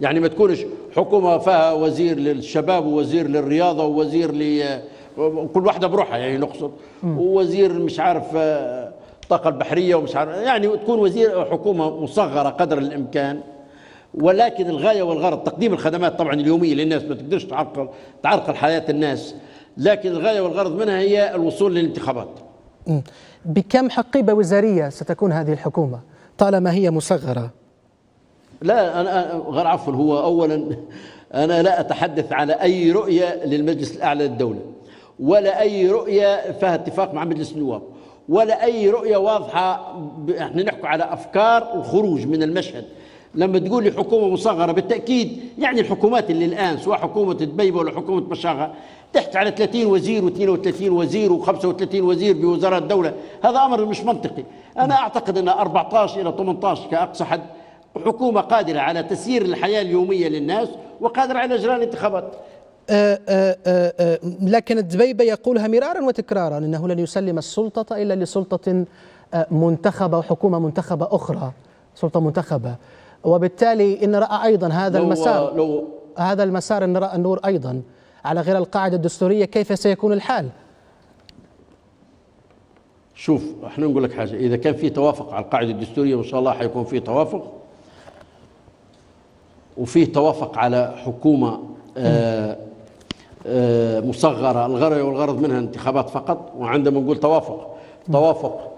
يعني ما تكونش حكومة فيها وزير للشباب ووزير للرياضة ووزير ل كل واحدة بروحها يعني نقصد. ووزير مش عارف آه، الطاقه البحرية ومش عارف يعني تكون وزير حكومة مصغرة قدر الإمكان. ولكن الغاية والغرض تقديم الخدمات طبعا اليومية للناس ما تقدرش تعرقل تعرقل حياة الناس. لكن الغاية والغرض منها هي الوصول للانتخابات. بكم حقيبة وزارية ستكون هذه الحكومة طالما هي مصغرة؟ لا أنا غير عفوا هو اولا أنا لا أتحدث على أي رؤية للمجلس الأعلى للدولة ولا أي رؤية فيها اتفاق مع مجلس النواب ولا أي رؤية واضحة إحنا نحكي على أفكار الخروج من المشهد. لما تقول لي حكومة مصغرة بالتأكيد يعني الحكومات اللي الآن سواء حكومة دبيبه ولا حكومة مشاغه تحت على 30 وزير و32 وزير و35 وزير بوزارات الدولة هذا أمر مش منطقي. أنا أعتقد أن 14 إلى 18 كأقصى حد حكومة قادرة على تسيير الحياة اليومية للناس وقادرة على إجراء الانتخابات. أه أه أه, آه، لكن الدبيبة يقولها مرارا وتكرارا إنه لن يسلم السلطة إلا لسلطة آه، منتخبة وحكومة منتخبة أخرى سلطة منتخبة. وبالتالي إن رأى أيضا هذا لو المسار. لو هذا المسار إن رأى النور أيضا. على غير القاعدة الدستورية كيف سيكون الحال؟ شوف إحنا نقول لك حاجة. إذا كان في توافق على القاعدة الدستورية وإن شاء الله حيكون في توافق. وفيه توافق على حكومة آه آه مصغرة. الغرض والغرض منها انتخابات فقط. وعندما نقول توافق توافق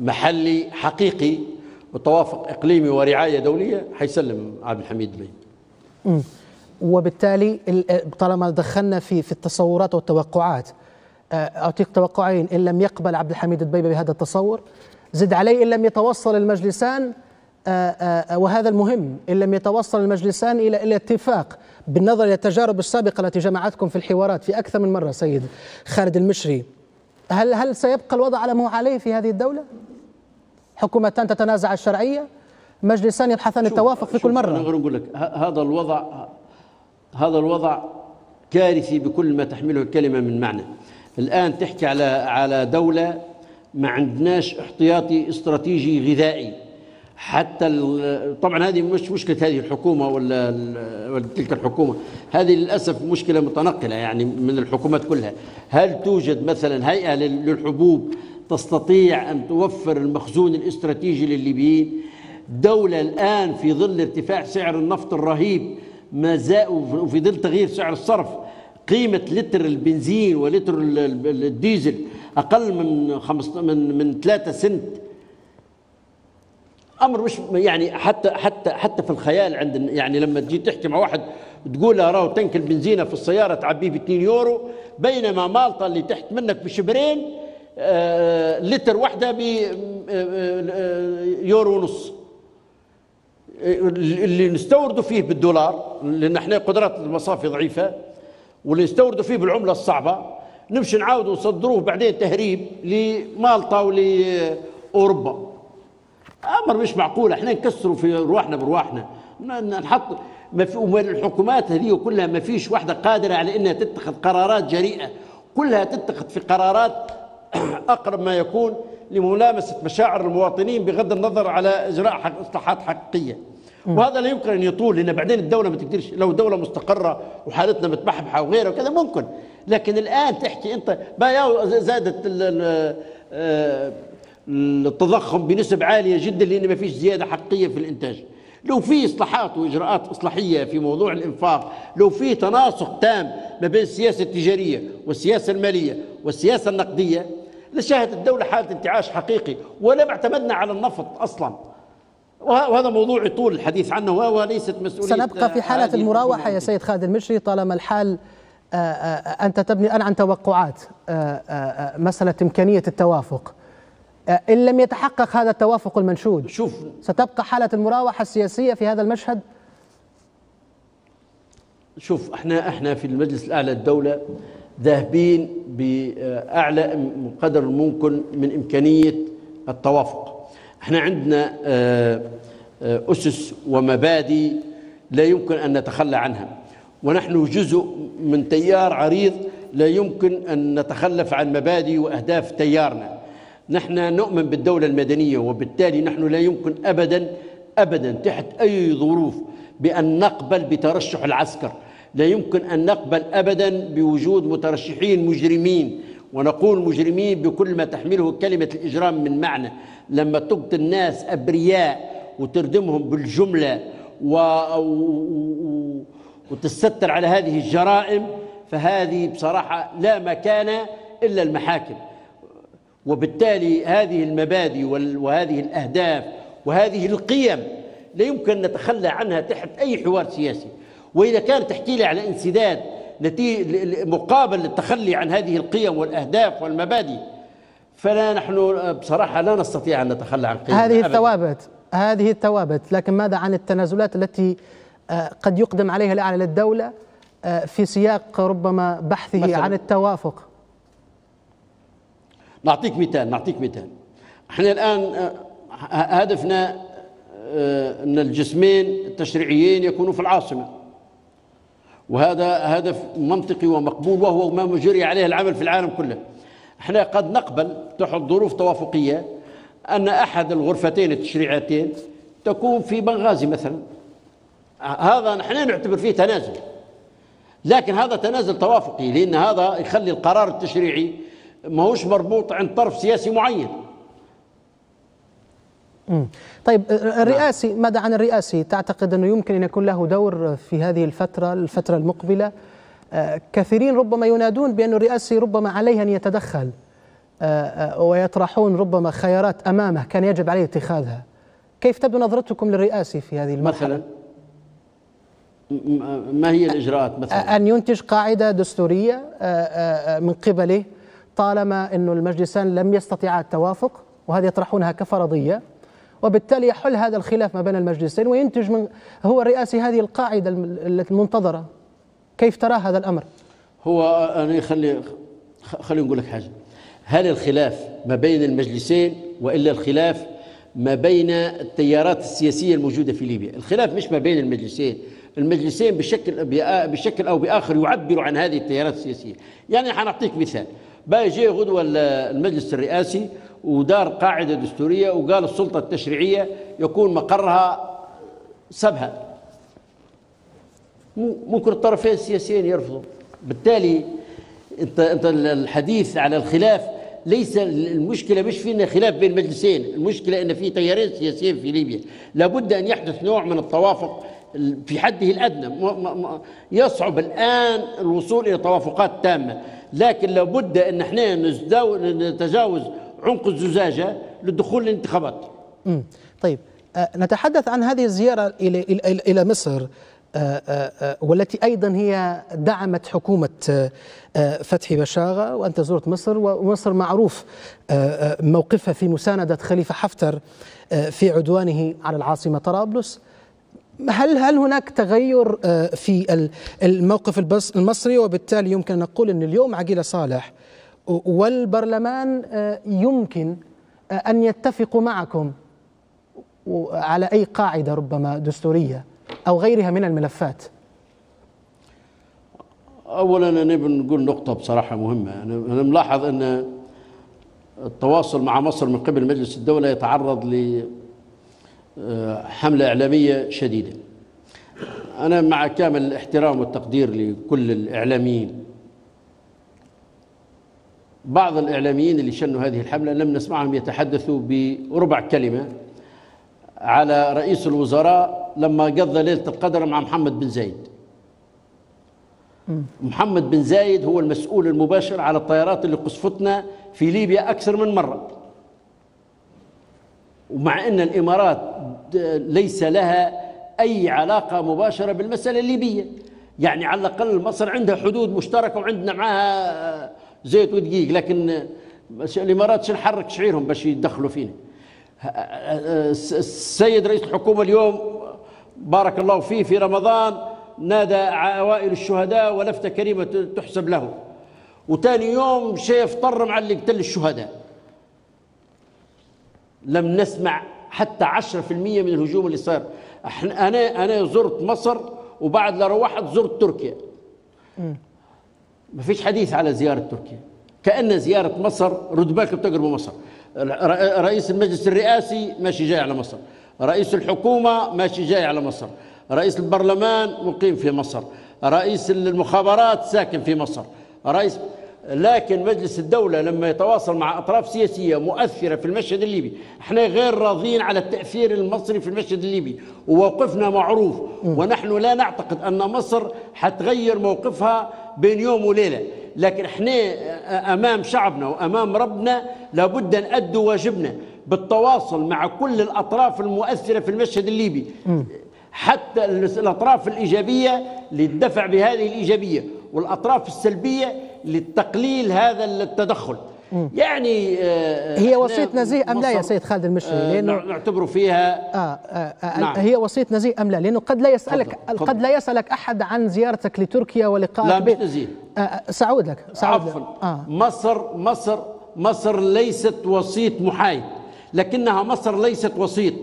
محلي حقيقي وتوافق إقليمي ورعاية دولية حيسلم عبد الحميد بي وبالتالي طالما دخلنا في في التصورات والتوقعات آه، أعطيك توقعين إن لم يقبل عبد الحميد الدبيبه بهذا التصور زد عليه إن لم يتوصل المجلسان آه، آه، وهذا المهم إن لم يتوصل المجلسان إلى إلى اتفاق بالنظر إلى التجارب السابقة التي جمعتكم في الحوارات في أكثر من مرة سيد خالد المشري. هل هل سيبقى الوضع على ما هو عليه في هذه الدولة؟ حكومتان تتنازع الشرعية؟ مجلسان يبحثان التوافق في كل مرة. أنا أقول لك هذا الوضع هذا الوضع كارثي بكل ما تحمله الكلمة من معنى. الآن تحكي على على دولة ما عندناش احتياطي استراتيجي غذائي. حتى طبعا هذه مش مشكلة هذه الحكومة ولا, ولا تلك الحكومة. هذه للأسف مشكلة متنقلة يعني من الحكومات كلها. هل توجد مثلا هيئة للحبوب تستطيع أن توفر المخزون الاستراتيجي للليبيين دولة الآن في ظل ارتفاع سعر النفط الرهيب ما وفي ظل تغيير سعر الصرف قيمة لتر البنزين ولتر الديزل أقل من من من 3 سنت. أمر مش يعني حتى حتى حتى في الخيال عند يعني لما تجي تحكي مع واحد تقول له راهو تنك البنزينة في السيارة تعبيه ب 2 يورو بينما مالطا اللي تحت منك بشبرين لتر واحدة ب آه، آه، يورو ونص. اللي نستورده فيه بالدولار لأن إحنا قدرات المصافي ضعيفة واللي نستورده فيه بالعملة الصعبة نمشي نعاود نصدروه بعدين تهريب لمالطا ولأوروبا. أمر مش معقول إحنا نكسروا في رواحنا برواحنا. نحط ما في الحكومات هذه كلها ما فيش واحدة قادرة على إنها تتخذ قرارات جريئة. كلها تتخذ في قرارات اقرب ما يكون لملامسة مشاعر المواطنين بغض النظر على إجراء إصلاحات حقيقية. وهذا لا يمكن أن يطول لأن بعدين الدولة ما تقدرش لو دولة مستقرة وحالتنا متبحبحه وغيره وكذا ممكن. لكن الآن تحكي أنت زادت آه، التضخم بنسب عالية جدا لأن ما فيش زيادة حقيقية في الإنتاج. لو في إصلاحات وإجراءات إصلاحية في موضوع الإنفاق لو في تناسق تام ما بين السياسة التجارية والسياسة المالية والسياسة النقدية لشاهد الدولة حالة انتعاش حقيقي ولم اعتمدنا على النفط أصلا. وهذا موضوع يطول الحديث عنه وليست مسؤولية سنبقى في حالة المراوحة يا سيد خالد المشري طالما الحال آه، آه، أنت تبني الان عن توقعات آه، مسألة إمكانية التوافق. إن لم يتحقق هذا التوافق المنشود شوف. ستبقى حالة المراوحة السياسية في هذا المشهد؟ شوف إحنا إحنا في المجلس الأعلى للدوله ذاهبين بأعلى قدر ممكن من إمكانية التوافق. إحنا عندنا آه، آه، أسس ومبادئ لا يمكن أن نتخلى عنها. ونحن جزء من تيار عريض لا يمكن أن نتخلف عن مبادئ وأهداف تيارنا. نحن نؤمن بالدولة المدنية وبالتالي نحن لا يمكن ابدا ابدا تحت أي ظروف بأن نقبل بترشح العسكر. لا يمكن أن نقبل أبدا بوجود مترشحين مجرمين. ونقول مجرمين بكل ما تحمله كلمة الإجرام من معنى. لما تقتل الناس أبرياء وتردمهم بالجملة و... و... وتستر على هذه الجرائم فهذه بصراحة لا مكان إلا المحاكم. وبالتالي هذه المبادئ وهذه الأهداف وهذه القيم لا يمكن نتخلى عنها تحت أي حوار سياسي. وإذا كان تحكي لي على انسداد مقابل للتخلي عن هذه القيم والأهداف والمبادئ فلا نحن بصراحة لا نستطيع أن نتخلى عن قيم هذه الثوابت هذه الثوابت لكن ماذا عن التنازلات التي آه، قد يقدم عليها الأعلى للدولة آه، في سياق ربما بحثه مثلا. عن التوافق؟ نعطيك مثال نعطيك مثال. إحنا الآن آه، هدفنا أن الجسمين التشريعيين يكونوا في العاصمة. وهذا هدف منطقي ومقبول وهو ما مجري عليه العمل في العالم كله. إحنا قد نقبل تحت ظروف توافقية أن أحد الغرفتين التشريعيتين تكون في بنغازي مثلا. هذا نحن نعتبر فيه تنازل. لكن هذا تنازل توافقي لأن هذا يخلي القرار التشريعي ما هوش مربوط عند طرف سياسي معين. طيب الرئاسي ماذا عن الرئاسي؟ تعتقد أنه يمكن أن يكون له دور في هذه الفترة الفترة المقبلة. آه، كثيرين ربما ينادون بأن الرئاسي ربما عليه أن يتدخل آه، آه، ويطرحون ربما خيارات أمامه كان يجب عليه اتخاذها. كيف تبدو نظرتكم للرئاسي في هذه المرحلة؟ مثلا؟ ما هي الإجراءات مثلا؟ أن ينتج قاعدة دستورية من قبله طالما أن المجلسان لم يستطيعا التوافق وهذه يطرحونها كفرضية وبالتالي يحل هذا الخلاف ما بين المجلسين وينتج من هو الرئاسي هذه القاعدة المنتظرة. كيف ترى هذا الأمر؟ هو أنا خلي خلينا نقول لك حاجة. هل الخلاف ما بين المجلسين وإلا الخلاف ما بين التيارات السياسية الموجودة في ليبيا. الخلاف مش ما بين المجلسين. المجلسين بشكل بشكل أو بآخر يعبروا عن هذه التيارات السياسية. يعني حنعطيك مثال. بقى جاي غدوة المجلس الرئاسي ودار قاعدة دستورية وقال السلطة التشريعية يكون مقرها سبها ممكن الطرفين السياسيين يرفضوا. بالتالي انت انت الحديث على الخلاف ليس المشكلة مش في خلاف بين مجلسين. المشكلة أن في تيارين سياسيين في ليبيا. لابد أن يحدث نوع من التوافق في حده الأدنى. يصعب الآن الوصول إلى توافقات تامة. لكن لابد أن إحنا نتجاوز عمق الزجاجة للدخول للانتخابات طيب أه نتحدث عن هذه الزيارة إلى إلى إلى مصر أه, أه، والتي أيضا هي دعمت حكومة أه، فتحي بشاغة وأنت زرت مصر ومصر معروف موقفها في مساندة خليفة حفتر في عدوانه على العاصمة طرابلس. هل هل هناك تغير في الموقف المصري؟ وبالتالي يمكن أن نقول أن اليوم عقيلة صالح. والبرلمان آه، يمكن آه، أن يتفقوا معكم على أي قاعدة ربما دستورية أو غيرها من الملفات. اولا أنا نقول نقطة بصراحة مهمة. أنا ملاحظ أن التواصل مع مصر من قبل مجلس الدولة يتعرض لحمله إعلامية شديدة. أنا مع كامل الاحترام والتقدير لكل الإعلاميين. بعض الإعلاميين اللي شنوا هذه الحملة لم نسمعهم يتحدثوا بربع كلمة على رئيس الوزراء لما قضى ليلة القدر مع محمد بن زايد. محمد بن زايد هو المسؤول المباشر على الطيارات اللي قصفتنا في ليبيا أكثر من مرة. ومع أن الإمارات ليس لها أي علاقة مباشرة بالمسألة الليبية. يعني على الأقل مصر عندها حدود مشتركة وعندنا معها زيت ودقيق لكن الإمارات شو نحرك شعيرهم باش يدخلوا فينا؟ السيد رئيس الحكومة اليوم بارك الله فيه في رمضان نادى عوائل الشهداء ولفته كريمة تحسب له وثاني يوم شيف طر مع اللي قتل الشهداء. لم نسمع حتى 10% من الهجوم اللي صار أنا أنا زرت مصر وبعد لا روحت زرت تركيا. ما فيش حديث على زيارة تركيا. كأن زيارة مصر رد بالك بتقربوا مصر. رئيس المجلس الرئاسي ماشي جاي على مصر. رئيس الحكومة ماشي جاي على مصر. رئيس البرلمان مقيم في مصر. رئيس المخابرات ساكن في مصر. رئيس لكن مجلس الدولة لما يتواصل مع أطراف سياسية مؤثرة في المشهد الليبي إحنا غير راضين على التأثير المصري في المشهد الليبي. وموقفنا معروف. ونحن لا نعتقد أن مصر حتغير موقفها بين يوم وليلة. لكن إحنا أمام شعبنا وأمام ربنا لابد أن أدوا واجبنا بالتواصل مع كل الأطراف المؤثرة في المشهد الليبي. حتى الأطراف الإيجابية للدفع بهذه الإيجابية. والأطراف السلبية للتقليل هذا التدخل يعني آه هي وصية نزيه أم لا يا سيد خالد المشري؟ آه لأنه نعتبر فيها آه آه آه نعم. هي وصية نزيه أم لا؟ لأنه قد لا يسألك فضل. قد لا يسألك أحد عن زيارتك لتركيا ولقاء لا مش نزيه. آه سأعود لك سأعود عفوا. آه. مصر مصر مصر ليست وسيط محايد. لكنها مصر ليست وسيط.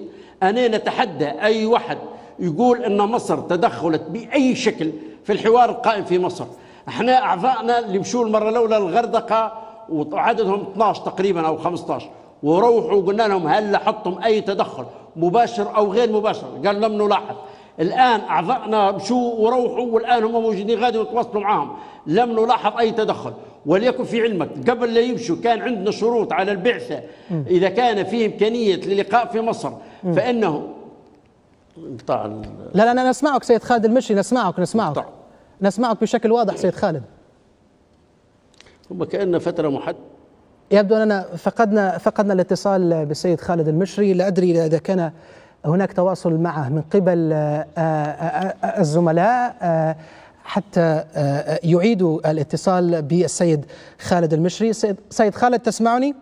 أنا نتحدى أي واحد يقول أن مصر تدخلت بأي شكل في الحوار القائم في مصر. إحنا اعضائنا اللي مشوا المرة الأولى الغردقه وعددهم 12 تقريبا أو 15 وروحوا وقلنا لهم هل لاحظتم أي تدخل مباشر أو غير مباشر. قال لم نلاحظ. الآن أعضائنا مشوا وروحوا والآن هم موجودين غادي وتواصلوا معهم لم نلاحظ أي تدخل. وليكن في علمك قبل لا يمشوا كان عندنا شروط على البعثة. إذا كان في إمكانية للقاء في مصر فإنه لا لا أنا نسمعك سيد خالد المشي نسمعك نسمعك. نسمعك بشكل واضح سيد خالد. هم كأن فترة محد يبدو أننا فقدنا فقدنا الاتصال بالسيد خالد المشري. لا أدري إذا كان هناك تواصل معه من قبل آه، آه، آه، الزملاء حتى يعيدوا الاتصال بالسيد خالد المشري. سيد خالد تسمعني؟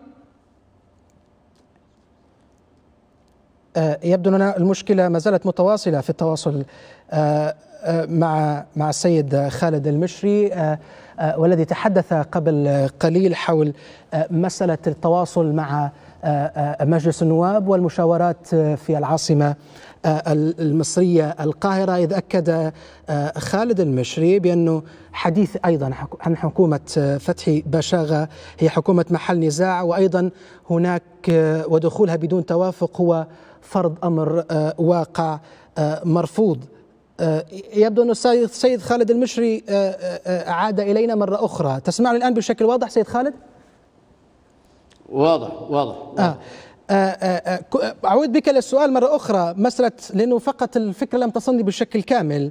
يبدو أن المشكلة ما زالت متواصلة في التواصل مع مع السيد خالد المشري آه، آه، والذي تحدث قبل قليل حول آه، مسألة التواصل مع مجلس النواب والمشاورات في العاصمة المصرية القاهرة. إذ أكد خالد المشري بأنه حديث أيضا عن حكومة فتحي باشاغا هي حكومة محل نزاع وأيضا هناك ودخولها بدون توافق هو فرض أمر واقع مرفوض. آه، يبدو أن السيد خالد المشري آه، آه، عاد إلينا مرة أخرى تسمعني الآن بشكل واضح سيد خالد؟ واضح واضح, واضح. آه. أعود بك للسؤال مرة أخرى مسألة لأنه فقط الفكرة لم تصلني بشكل كامل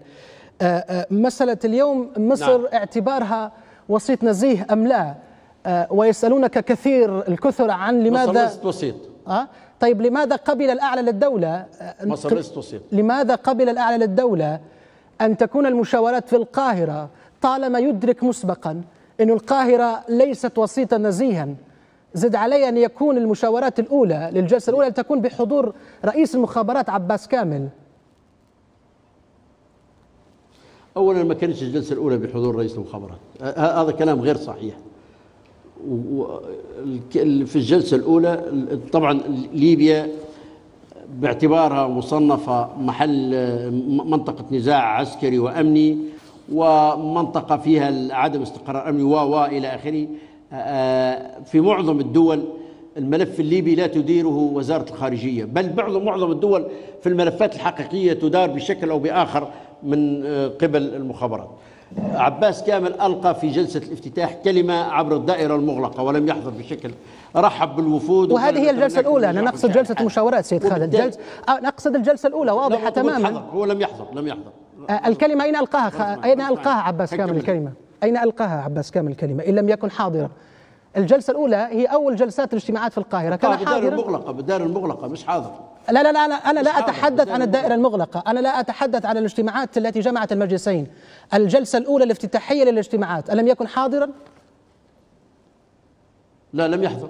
مسألة اليوم مصر نعم. اعتبارها وسيط نزيه أم لا ويسألونك كثير الكثر عن لماذا مصر ليست وسيط أه؟ طيب لماذا قبل الأعلى للدولة؟ مصر لماذا قبل الأعلى للدولة أن تكون المشاورات في القاهرة طالما يدرك مسبقا أن القاهرة ليست وسيطا نزيها؟ زد علي أن يكون المشاورات الأولى للجلسة الأولى تكون بحضور رئيس المخابرات عباس كامل. أولا ما كانتش الجلسة الأولى بحضور رئيس المخابرات. هذا كلام غير صحيح. في الجلسة الأولى طبعا ليبيا باعتبارها مصنفة محل منطقة نزاع عسكري وأمني ومنطقة فيها عدم استقرار أمني و إلى آخره. في معظم الدول الملف الليبي لا تديره وزارة الخارجية بل معظم معظم الدول في الملفات الحقيقية تدار بشكل أو بآخر من قبل المخابرات. عباس كامل ألقى في جلسة الافتتاح كلمة عبر الدائرة المغلقة ولم يحضر بشكل رحب بالوفود وهذه هي الجلسة الأولى. أنا نقصد جلسة المشاورات سيد خالد. جلس آه، نقصد الجلسة الأولى واضحة تماما. هو لم يحضر لم يحضر. الكلمة أين ألقاها أين ألقاها عباس كامل الكلمة؟ أين ألقاها عباس كامل الكلمة؟ إن لم يكن حاضرا. الجلسة الأولى هي أول جلسات الاجتماعات في القاهرة. كان حاضرا بالدار المغلقة بالدار المغلقة مش حاضر. لا لا لا أنا, أنا لا أتحدث عن الدائرة المغلقة. أنا لا أتحدث عن الاجتماعات التي جمعت المجلسين. الجلسة الأولى الافتتاحية للاجتماعات ألم يكن حاضرا؟ لا لم يحضر.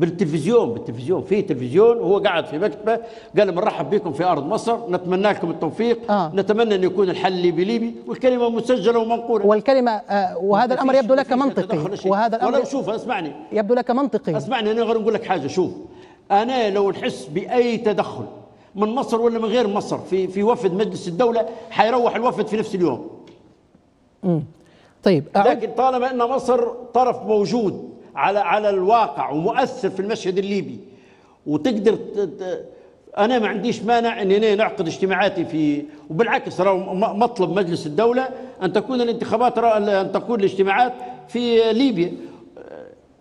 بالتلفزيون بالتلفزيون. في تلفزيون وهو قاعد في مكتبة قال مرحب بكم في أرض مصر نتمنى لكم التوفيق. آه. نتمنى أن يكون الحل ليبي ليبي. والكلمة مسجلة ومنقولة. والكلمة آه وهذا الأمر يبدو لك منطقي. وهذا الأمر ولو شوف اسمعني. يبدو لك منطقي. اسمعني أنا غير نقول لك حاجة. شوف أنا لو نحس بأي تدخل من مصر ولا من غير مصر في في وفد مجلس الدولة حيروح الوفد في نفس اليوم. امم طيب أعود. لكن طالما إن مصر طرف موجود على على الواقع ومؤثر في المشهد الليبي. وتقدر أنا ما عنديش مانع إني نعقد اجتماعاتي في وبالعكس مطلب مجلس الدولة أن تكون الانتخابات أن تكون الاجتماعات في ليبيا.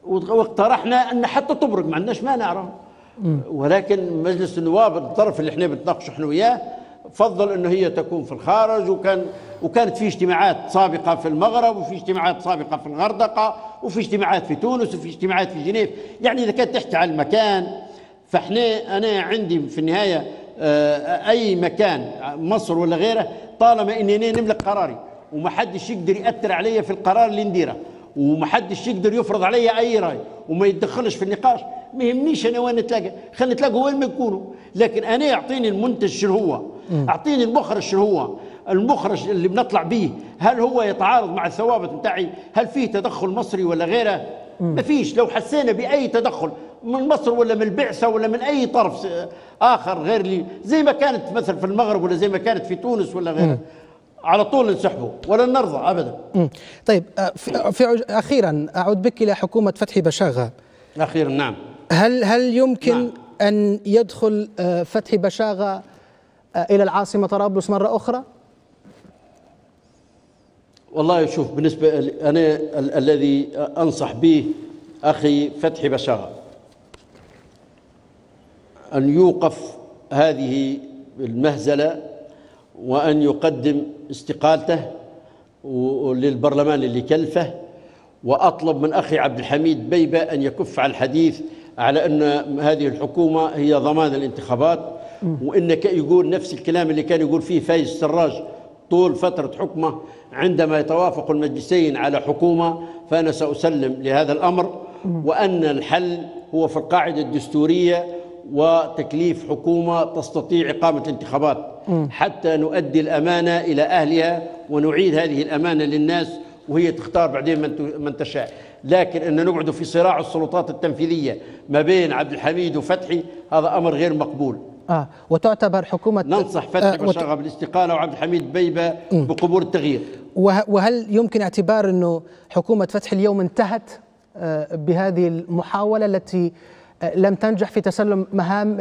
واقترحنا أن حتى تبرق ما عندناش مانع ولكن مجلس النواب الطرف اللي إحنا بنتناقش إحنا وياه فضل إنه هي تكون في الخارج وكان وكانت في اجتماعات سابقة في المغرب وفي اجتماعات سابقة في الغردقة وفي اجتماعات في تونس وفي اجتماعات في جنيف. يعني إذا كانت تحكي على المكان فاحنا أنا عندي في النهاية آه، أي مكان مصر ولا غيره طالما إني نملك قراري وما حدش يقدر يأثر علي في القرار اللي نديره. وما حدش يقدر يفرض علي أي رأي وما يتدخلش في النقاش. ما يهمنيش أنا وين نتلاقى. خلينا نتلاقى وين ما نكونوا لكن أنا يعطيني المنتج شنو هو. أعطيني المخرج شنو هو. المخرج اللي بنطلع به هل هو يتعارض مع الثوابت بتاعي؟ هل فيه تدخل مصري ولا غيره؟ ما فيش. لو حسينا بأي تدخل من مصر ولا من البعثه ولا من أي طرف آخر غير لي. زي ما كانت مثلا في المغرب ولا زي ما كانت في تونس ولا غيره. على طول نسحبه ولن نرضى ابدا. طيب آه، في, في أخيرا أعود بك إلى حكومة فتحي بشاغة. أخيرا نعم. هل هل يمكن نعم. أن يدخل آه، فتحي بشاغة آه، إلى العاصمة طرابلس مرة أخرى؟ والله شوف بالنسبة أنا ال الذي أنصح به أخي فتحي بشاغة. أن يوقف هذه المهزلة وأن يقدم استقالته للبرلمان اللي كلفه وأطلب من أخي عبد الحميد بيبة أن يكف على الحديث على أن هذه الحكومة هي ضمان الانتخابات وإن يقول نفس الكلام اللي كان يقول فيه فايز السراج طول فترة حكمه عندما يتوافق المجلسين على حكومة فأنا سأسلم لهذا الأمر وأن الحل هو في القاعدة الدستورية وتكليف حكومة تستطيع إقامة الانتخابات. حتى نؤدي الأمانة إلى أهلها ونعيد هذه الأمانة للناس وهي تختار بعدين من من تشاء. لكن أن نقعد في صراع السلطات التنفيذية ما بين عبد الحميد وفتحي هذا أمر غير مقبول. آه وتعتبر حكومة ننصح فتحي آه بشغى بالاستقالة وعبد الحميد بيبة بقبول التغيير. وهل يمكن اعتبار أنه حكومة فتحي اليوم انتهت آه بهذه المحاولة التي آه لم تنجح في تسلم مهام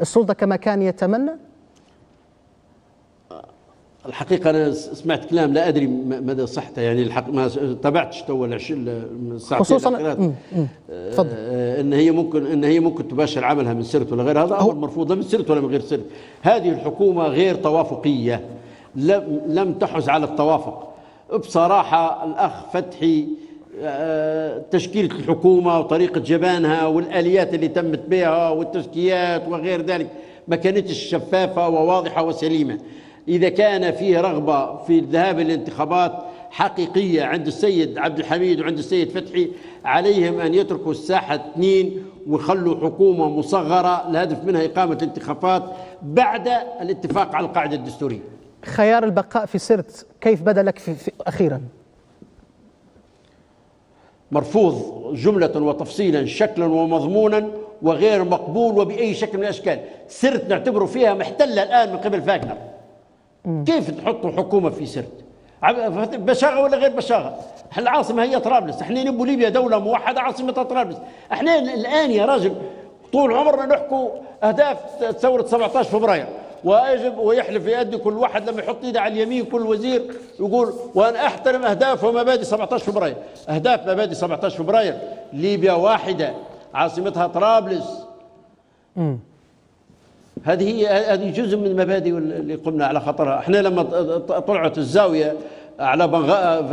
السلطة كما كان يتمنى؟ الحقيقة أنا سمعت كلام لا أدري مدى صحته يعني الحق ما تابعتش تو الساعتين خصوصا تفضل. آه إن هي ممكن إن هي ممكن تباشر عملها من سرت ولا غير هذا أمر مرفوض لا من سرت ولا من غير سرت هذه الحكومة غير توافقية لم لم تحز على التوافق. بصراحة الأخ فتحي تشكيلة الحكومة وطريقة جبانها والآليات اللي تمت بها والتزكيات وغير ذلك ما كانتش شفافة وواضحة وسليمة. إذا كان فيه رغبة في الذهاب للانتخابات حقيقية عند السيد عبد الحميد وعند السيد فتحي عليهم أن يتركوا الساحة اثنين ويخلوا حكومة مصغرة الهدف منها إقامة الانتخابات بعد الاتفاق على القاعدة الدستورية. خيار البقاء في سرت كيف بدا لك في, في أخيرا؟ مرفوض جملة وتفصيلا شكلا ومضمونا وغير مقبول وبأي شكل من الأشكال. سرت نعتبره فيها محتلة الآن من قبل فاغنر. كيف تحطوا حكومه في سرت؟ بشاغة ولا غير بشاغة؟ العاصمة هي طرابلس. إحنا نبوا ليبيا دولة موحدة عاصمتها طرابلس. إحنا الآن يا راجل طول عمرنا نحكوا أهداف ثورة 17 فبراير. ويجب ويحلف يدي كل واحد لما يحط إيده على اليمين كل وزير يقول وأنا أحترم أهداف ومبادئ 17 فبراير. أهداف مبادئ 17 فبراير. ليبيا واحدة عاصمتها طرابلس. هذه هي هذه جزء من المبادئ اللي قمنا على خطرها إحنا لما طلعت الزاوية على بنغا...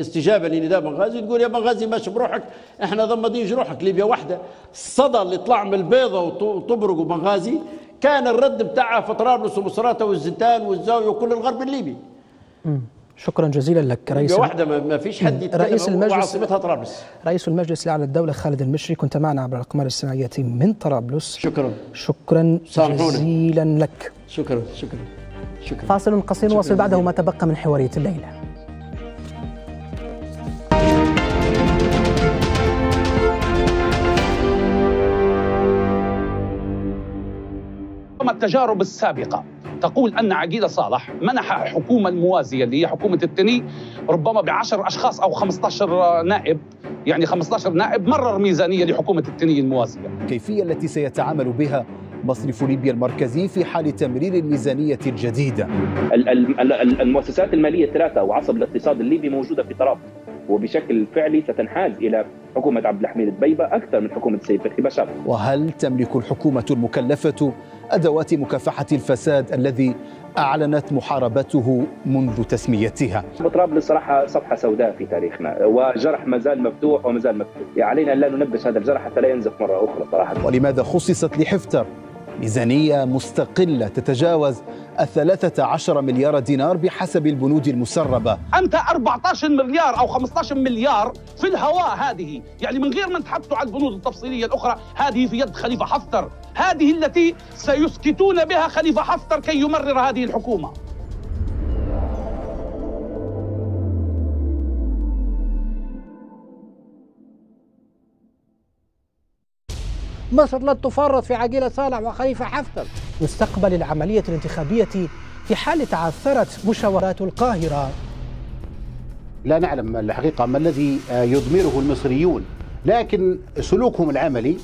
استجابة لنداء بنغازي تقول يا بنغازي ماشي بروحك إحنا ضمدين جروحك ليبيا واحدة. الصدى اللي طلع من البيضة وطبرق وبنغازي كان الرد بتاعها في طرابلس ومصراته والزيتان والزاوية وكل الغرب الليبي شكرا جزيلا لك رئيس واحدة ما فيش حد رئيس المجلس وعاصمتها طرابلس. رئيس المجلس الاعلى الدولة خالد المشري كنت معنا عبر الأقمار الصناعية من طرابلس. شكرا. شكرا جزيلا لك. شكرا شكرا شكرا. فاصل قصير نواصل بعده ما تبقى من حوارية الليلة. التجارب السابقة. تقول أن عقيدة صالح منح حكومة الموازية اللي هي حكومة التني ربما بعشر أشخاص أو 15 نائب يعني 15 نائب مرر ميزانية لحكومة التني الموازية. الكيفية التي سيتعامل بها مصرف ليبيا المركزي في حال تمرير الميزانية الجديدة. المؤسسات المالية الثلاثة وعصب الاقتصاد الليبي موجودة في طرابلس. وبشكل فعلي ستنحاز إلى حكومة عبد الحميد الدبيبه أكثر من حكومة السيد فتحي بشار. وهل تملك الحكومة المكلفة أدوات مكافحة الفساد الذي أعلنت محاربته منذ تسميتها؟ طرابلس صراحة صفحة سوداء في تاريخنا وجرح ما زال مفتوح وما زال مفتوح، يعني علينا أن لا ننبش هذا الجرح حتى لا ينزف مرة أخرى صراحة. ولماذا خصصت لحفتر ميزانية مستقلة تتجاوز الثلاثة عشر مليار دينار بحسب البنود المسربة. أنت 14 مليار أو 15 مليار في الهواء هذه. يعني من غير ما نتحدثوا على البنود التفصيلية الأخرى هذه في يد خليفة حفتر. هذه التي سيسكتون بها خليفة حفتر كي يمرر هذه الحكومة. مصر لن تفرط في عقيلة صالح وخليفة حفتر. مستقبل العملية الانتخابية في حال تعثرت مشاورات القاهرة. لا نعلم الحقيقة ما الذي يضمره المصريون لكن سلوكهم العملي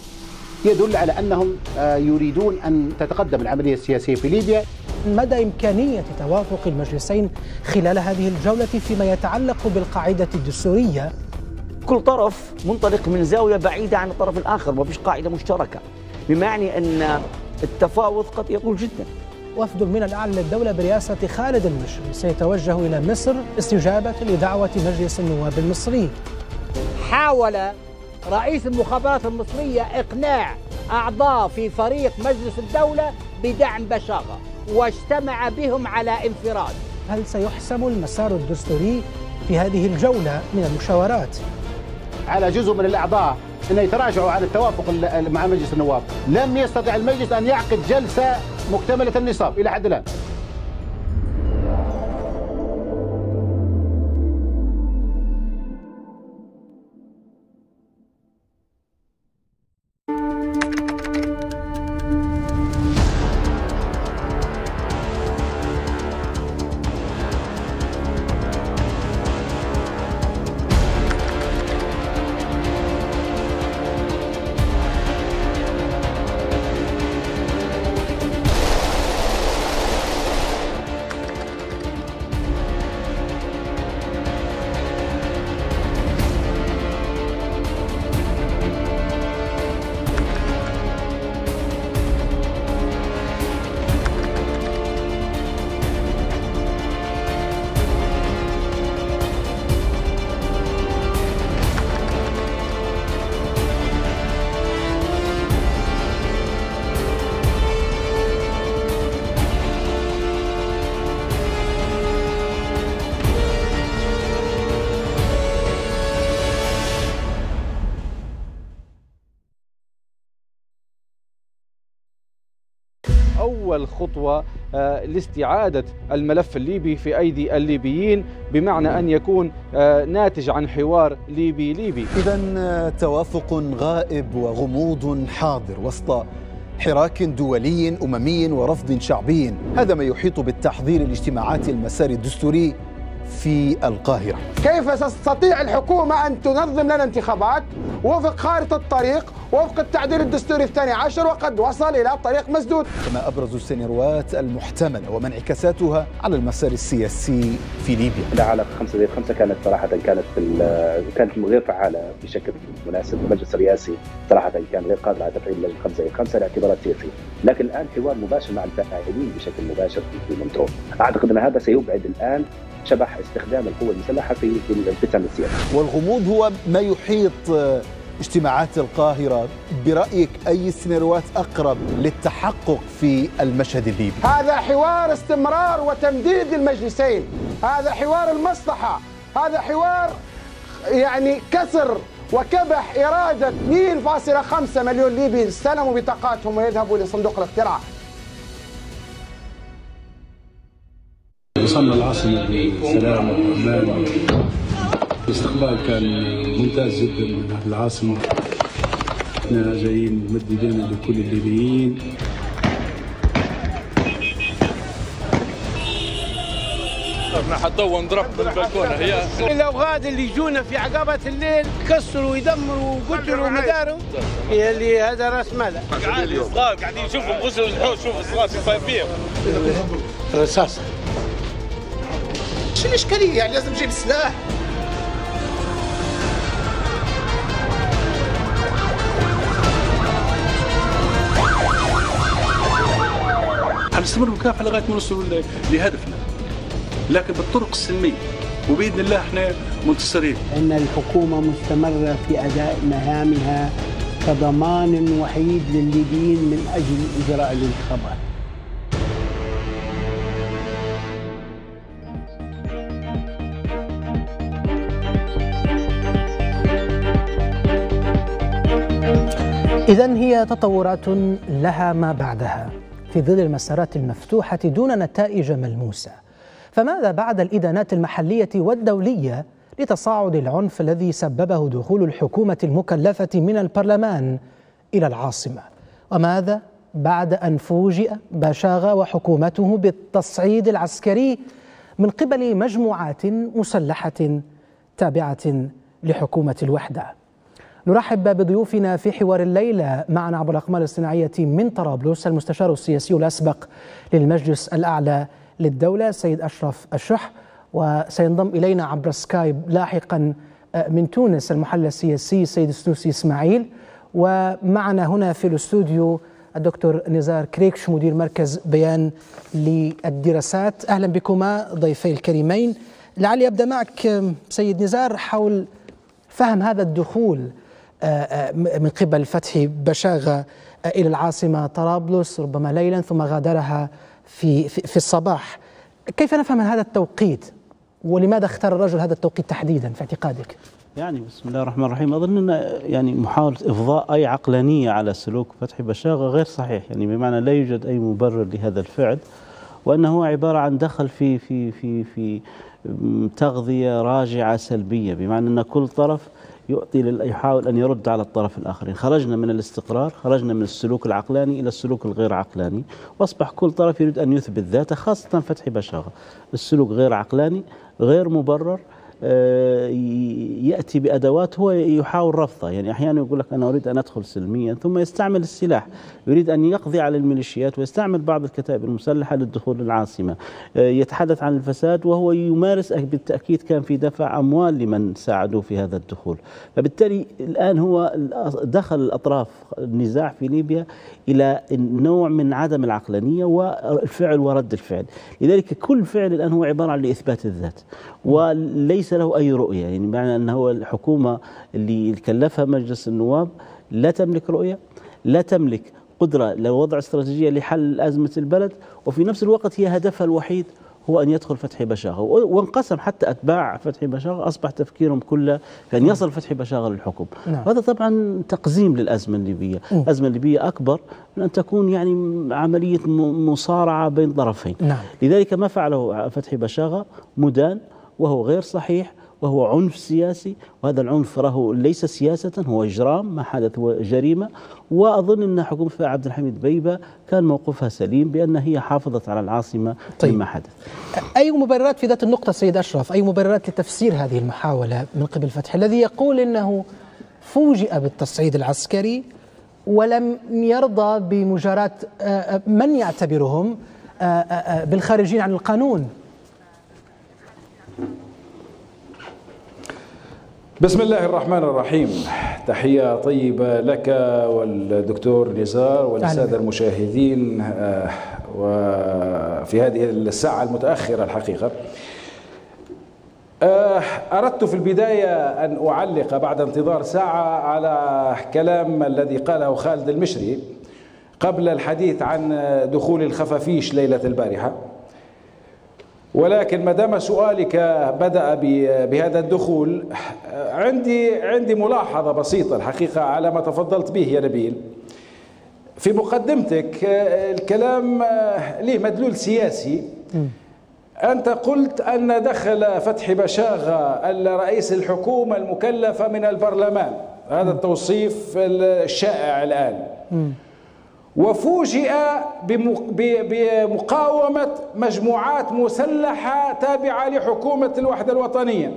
يدل على أنهم يريدون أن تتقدم العملية السياسية في ليبيا. مدى إمكانية توافق المجلسين خلال هذه الجولة فيما يتعلق بالقاعدة الدستورية. كل طرف منطلق من زاوية بعيدة عن الطرف الآخر ما فيش قاعدة مشتركة بما يعني أن التفاوض قد يطول جدا. وفد من الأعلى للدولة برئاسة خالد المشري سيتوجه إلى مصر استجابة لدعوة مجلس النواب المصري حاول رئيس المخابرات المصرية إقناع أعضاء في فريق مجلس الدولة بدعم بشاغة واجتمع بهم على انفراد. هل سيحسم المسار الدستوري في هذه الجولة من المشاورات؟ على جزء من الأعضاء أن يتراجعوا عن التوافق مع مجلس النواب. لم يستطع المجلس أن يعقد جلسة مكتملة النصاب إلى حد الآن. أول خطوة لاستعادة الملف الليبي في أيدي الليبيين بمعنى أن يكون ناتج عن حوار ليبي ليبي. إذا توافق غائب وغموض حاضر وسط حراك دولي أممي ورفض شعبي. هذا ما يحيط بالتحضير لاجتماعات المسار الدستوري في القاهرة. كيف تستطيع الحكومة أن تنظم لنا انتخابات؟ وفق خارطة الطريق وفق التعديل الدستوري الثاني عشر وقد وصل إلى طريق مسدود. كما أبرز السيناريوهات المحتملة وما انعكاساتها على المسار السياسي في ليبيا. العالم خمسة زي خمسة كانت صراحة كانت في كانت غير فعالة بشكل مناسب. المجلس الرئاسي صراحة كان غير قادر على تفعيل لجنة خمسة زي خمسة لاعتبارات سياسية. لكن الآن حوار مباشر مع الفاعلين بشكل مباشر في المنطقة أعتقد أن هذا سيبعد الآن شبح استخدام القوة المسلحة في الانقسام السياسي والغموض هو ما يحيط اجتماعات القاهرة برأيك أي السيناريوهات أقرب للتحقق في المشهد الليبي؟ هذا حوار استمرار وتمديد المجلسين. هذا حوار المصلحة. هذا حوار يعني كسر وكبح إرادة 2.5 مليون ليبي استلموا بطاقاتهم ويذهبوا لصندوق الاقتراع. وصلنا العاصمة بسلام وأمان الاستقبال كان ممتاز جدا من أهل العاصمة. إحنا جايين ممددين لكل الليبيين. حتضو نضرب من البلكونة. هي الأوغاد اللي يجونا في عقبة الليل كسروا ويدمروا وقتلوا مدارهم. هي اللي هذا راس مالها. قاعدين صغار قاعدين يشوفوا غسلوا الحوش شوفوا الصغار في فايفين رصاصة. شو الإشكالية؟ يعني لازم نجيب سلاح حنستمر بكافحه لغاية ما نوصل لهدفنا لكن بالطرق السلمية وبإذن الله إحنا منتصرين. إن الحكومة مستمرة في أداء مهامها كضمان وحيد للليبيين من أجل إجراء الانتخابات. إذا هي تطورات لها ما بعدها في ظل المسارات المفتوحة دون نتائج ملموسة. فماذا بعد الإدانات المحلية والدولية لتصاعد العنف الذي سببه دخول الحكومة المكلفة من البرلمان إلى العاصمة؟ وماذا بعد أن فوجئ باشاغا وحكومته بالتصعيد العسكري من قبل مجموعات مسلحة تابعة لحكومة الوحدة؟ نرحب بضيوفنا في حوار الليلة معنا عبر الأقمار الصناعية من طرابلس المستشار السياسي الأسبق للمجلس الأعلى للدولة سيد أشرف الشح وسينضم إلينا عبر سكايب لاحقا من تونس المحلل السياسي سيد السنوسي إسماعيل ومعنا هنا في الاستوديو الدكتور نزار كريكش مدير مركز بيان للدراسات. أهلا بكما ضيفي الكريمين. لعلي أبدأ معك سيد نزار حول فهم هذا الدخول من قبل فتح بشاغة إلى العاصمة طرابلس ربما ليلا ثم غادرها في, في, الصباح. كيف نفهم هذا التوقيت؟ ولماذا اختار الرجل هذا التوقيت تحديدا في اعتقادك؟ يعني بسم الله الرحمن الرحيم. أظن أن يعني محاولة إفضاء أي عقلانية على سلوك فتحي بشاغه غير صحيح. يعني بمعنى لا يوجد أي مبرر لهذا الفعل وأنه هو عبارة عن دخل في في في في تغذية راجعة سلبية. بمعنى أن كل طرف يعطي يحاول أن يرد على الطرف الآخر خرجنا من الاستقرار خرجنا من السلوك العقلاني إلى السلوك الغير عقلاني. وأصبح كل طرف يريد أن يثبت ذاته خاصة فتحي بشاغه السلوك غير عقلاني غير مبرر يأتي بأدوات هو يحاول رفضها. يعني أحيانا يقول لك أنا أريد أن أدخل سلميا ثم يستعمل السلاح. يريد أن يقضي على الميليشيات ويستعمل بعض الكتائب المسلحة للدخول للعاصمة. يتحدث عن الفساد وهو يمارس بالتأكيد كان في دفع أموال لمن ساعدوه في هذا الدخول. فبالتالي الآن هو دخل الأطراف النزاع في ليبيا إلى نوع من عدم العقلانية والفعل ورد الفعل. لذلك كل فعل الآن هو عبارة عن لإثبات الذات. وليس له أي رؤية. يعني معنى أن هو الحكومة اللي كلفها مجلس النواب لا تملك رؤية لا تملك قدرة لوضع استراتيجية لحل أزمة البلد وفي نفس الوقت هي هدفها الوحيد هو أن يدخل فتحي بشاغة. وانقسم حتى أتباع فتحي بشاغة أصبح تفكيرهم كله في ان يصل فتحي بشاغة للحكم. نعم. هذا طبعا تقزيم للأزمة الليبية. الازمه الليبية أكبر من ان تكون يعني عملية مصارعة بين طرفين. نعم. لذلك ما فعله فتحي بشاغة مدان وهو غير صحيح وهو عنف سياسي وهذا العنف راه ليس سياسة هو إجرام ما حدث هو جريمة. وأظن أن حكومة عبد الحميد بيبة كان موقفها سليم بأن هي حافظت على العاصمة طيب. مما حدث. أي مبررات في ذات النقطة سيد أشرف؟ أي مبررات لتفسير هذه المحاولة من قبل فتح؟ الذي يقول أنه فوجئ بالتصعيد العسكري ولم يرضى بمجاراة من يعتبرهم بالخارجين عن القانون؟ بسم الله الرحمن الرحيم. تحية طيبة لك والدكتور نزار والسادة المشاهدين وفي هذه الساعة المتأخرة الحقيقة. أردت في البداية أن أعلق بعد انتظار ساعة على كلام الذي قاله خالد المشري قبل الحديث عن دخول الخفافيش ليلة البارحة. ولكن ما دام سؤالك بدأ بهذا الدخول عندي عندي ملاحظة بسيطة الحقيقة على ما تفضلت به يا نبيل. في مقدمتك الكلام له مدلول سياسي. أنت قلت أن دخل فتحي بشاغة رئيس الحكومة المكلفة من البرلمان. هذا التوصيف الشائع الآن. وفوجئ بمقاومة مجموعات مسلحة تابعة لحكومة الوحدة الوطنية.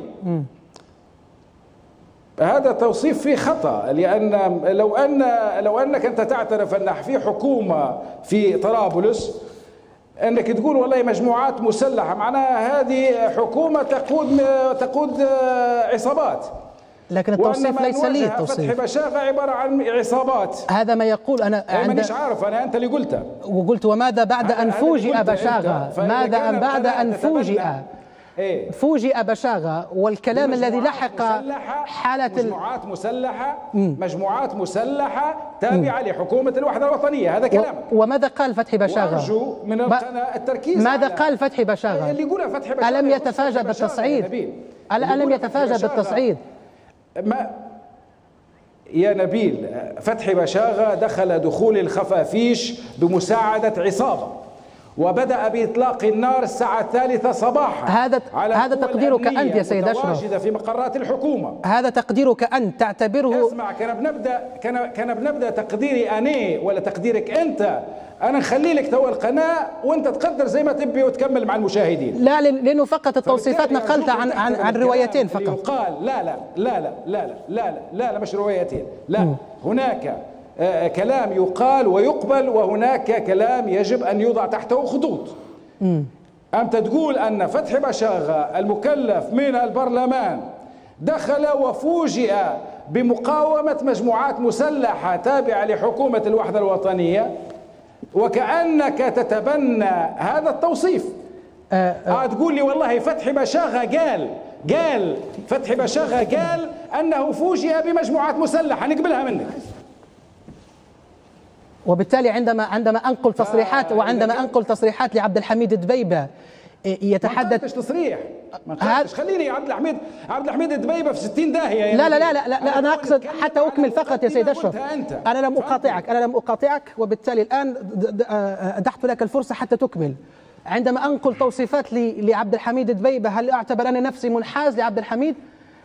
هذا توصيف فيه خطأ لأن لو أن لو أنك أنت تعترف أن في حكومة في طرابلس أنك تقول والله مجموعات مسلحة معناها هذه حكومة تقود تقود عصابات. لكن التوصيف ليس لي التوصيف فتح بشاغة عبارة عن عصابات هذا ما يقول أنا عند مانيش عارف أنا أنت اللي قلته وقلت وماذا بعد أن فوجئ بشاغة ماذا أن بعد أن فوجئ إيه؟ فوجئ بشاغة والكلام الذي لحق حالة مجموعات مسلحة مجموعات مسلحة تابعة مم. لحكومة الوحدة الوطنية هذا كلام وماذا قال فتحي بشاغة؟ أرجو من ب... التركيز ماذا قال فتحي بشاغة؟ اللي يقولها فتحي بشاغة ألم يتفاجأ بالتصعيد؟ ألم يتفاجأ بالتصعيد؟ ما يا نبيل فتحي بشاغة دخل دخول الخفافيش بمساعدة عصابة. وبدأ بإطلاق النار الساعة الثالثة صباحا. هذا- على هذا تقديرك أنت يا سيد أشرف. في مقرات الحكومة. هذا تقديرك أنت تعتبره اسمع كان بنبدا كان كان بنبدأ تقديري أنا ولا تقديرك أنت. أنا نخلي لك تو القناة وأنت تقدر زي ما تبي وتكمل مع المشاهدين. لا لأن- لأنه فقط التوصيفات نقلتها عن عن عن روايتين فقط. يقال. لا لا لا لا لا لا لا لا, لا مش روايتين. لا هناك آه، كلام يقال ويقبل وهناك كلام يجب أن يوضع تحته خطوط. أنت تقول أن فتحي بشاغة المكلف من البرلمان دخل وفوجئ بمقاومة مجموعات مسلحة تابعة لحكومة الوحدة الوطنية وكأنك تتبنى هذا التوصيف. آه تقول لي والله فتحي بشاغة قال قال فتحي بشاغة قال أنه فوجئ بمجموعات مسلحة نقبلها منك. وبالتالي عندما عندما أنقل تصريحات وعندما أنقل تصريحات لعبد الحميد دبيبة إيه، يتحدث مش تصريح. ما خليني عبد الحميد عبد الحميد الدبيبه في 60 داهية يا لا لا. لا لا, لا, لا أنا أقصد حتى أكمل فقط يا سيد أشرف. أنا لم أقاطعك أنا لم أقاطعك وبالتالي الآن د- آه، أدحت لك الفرصة حتى تكمل. عندما أنقل توصيفات لعبد الحميد دبيبة هل أعتبر أنا نفسي منحاز لعبد الحميد؟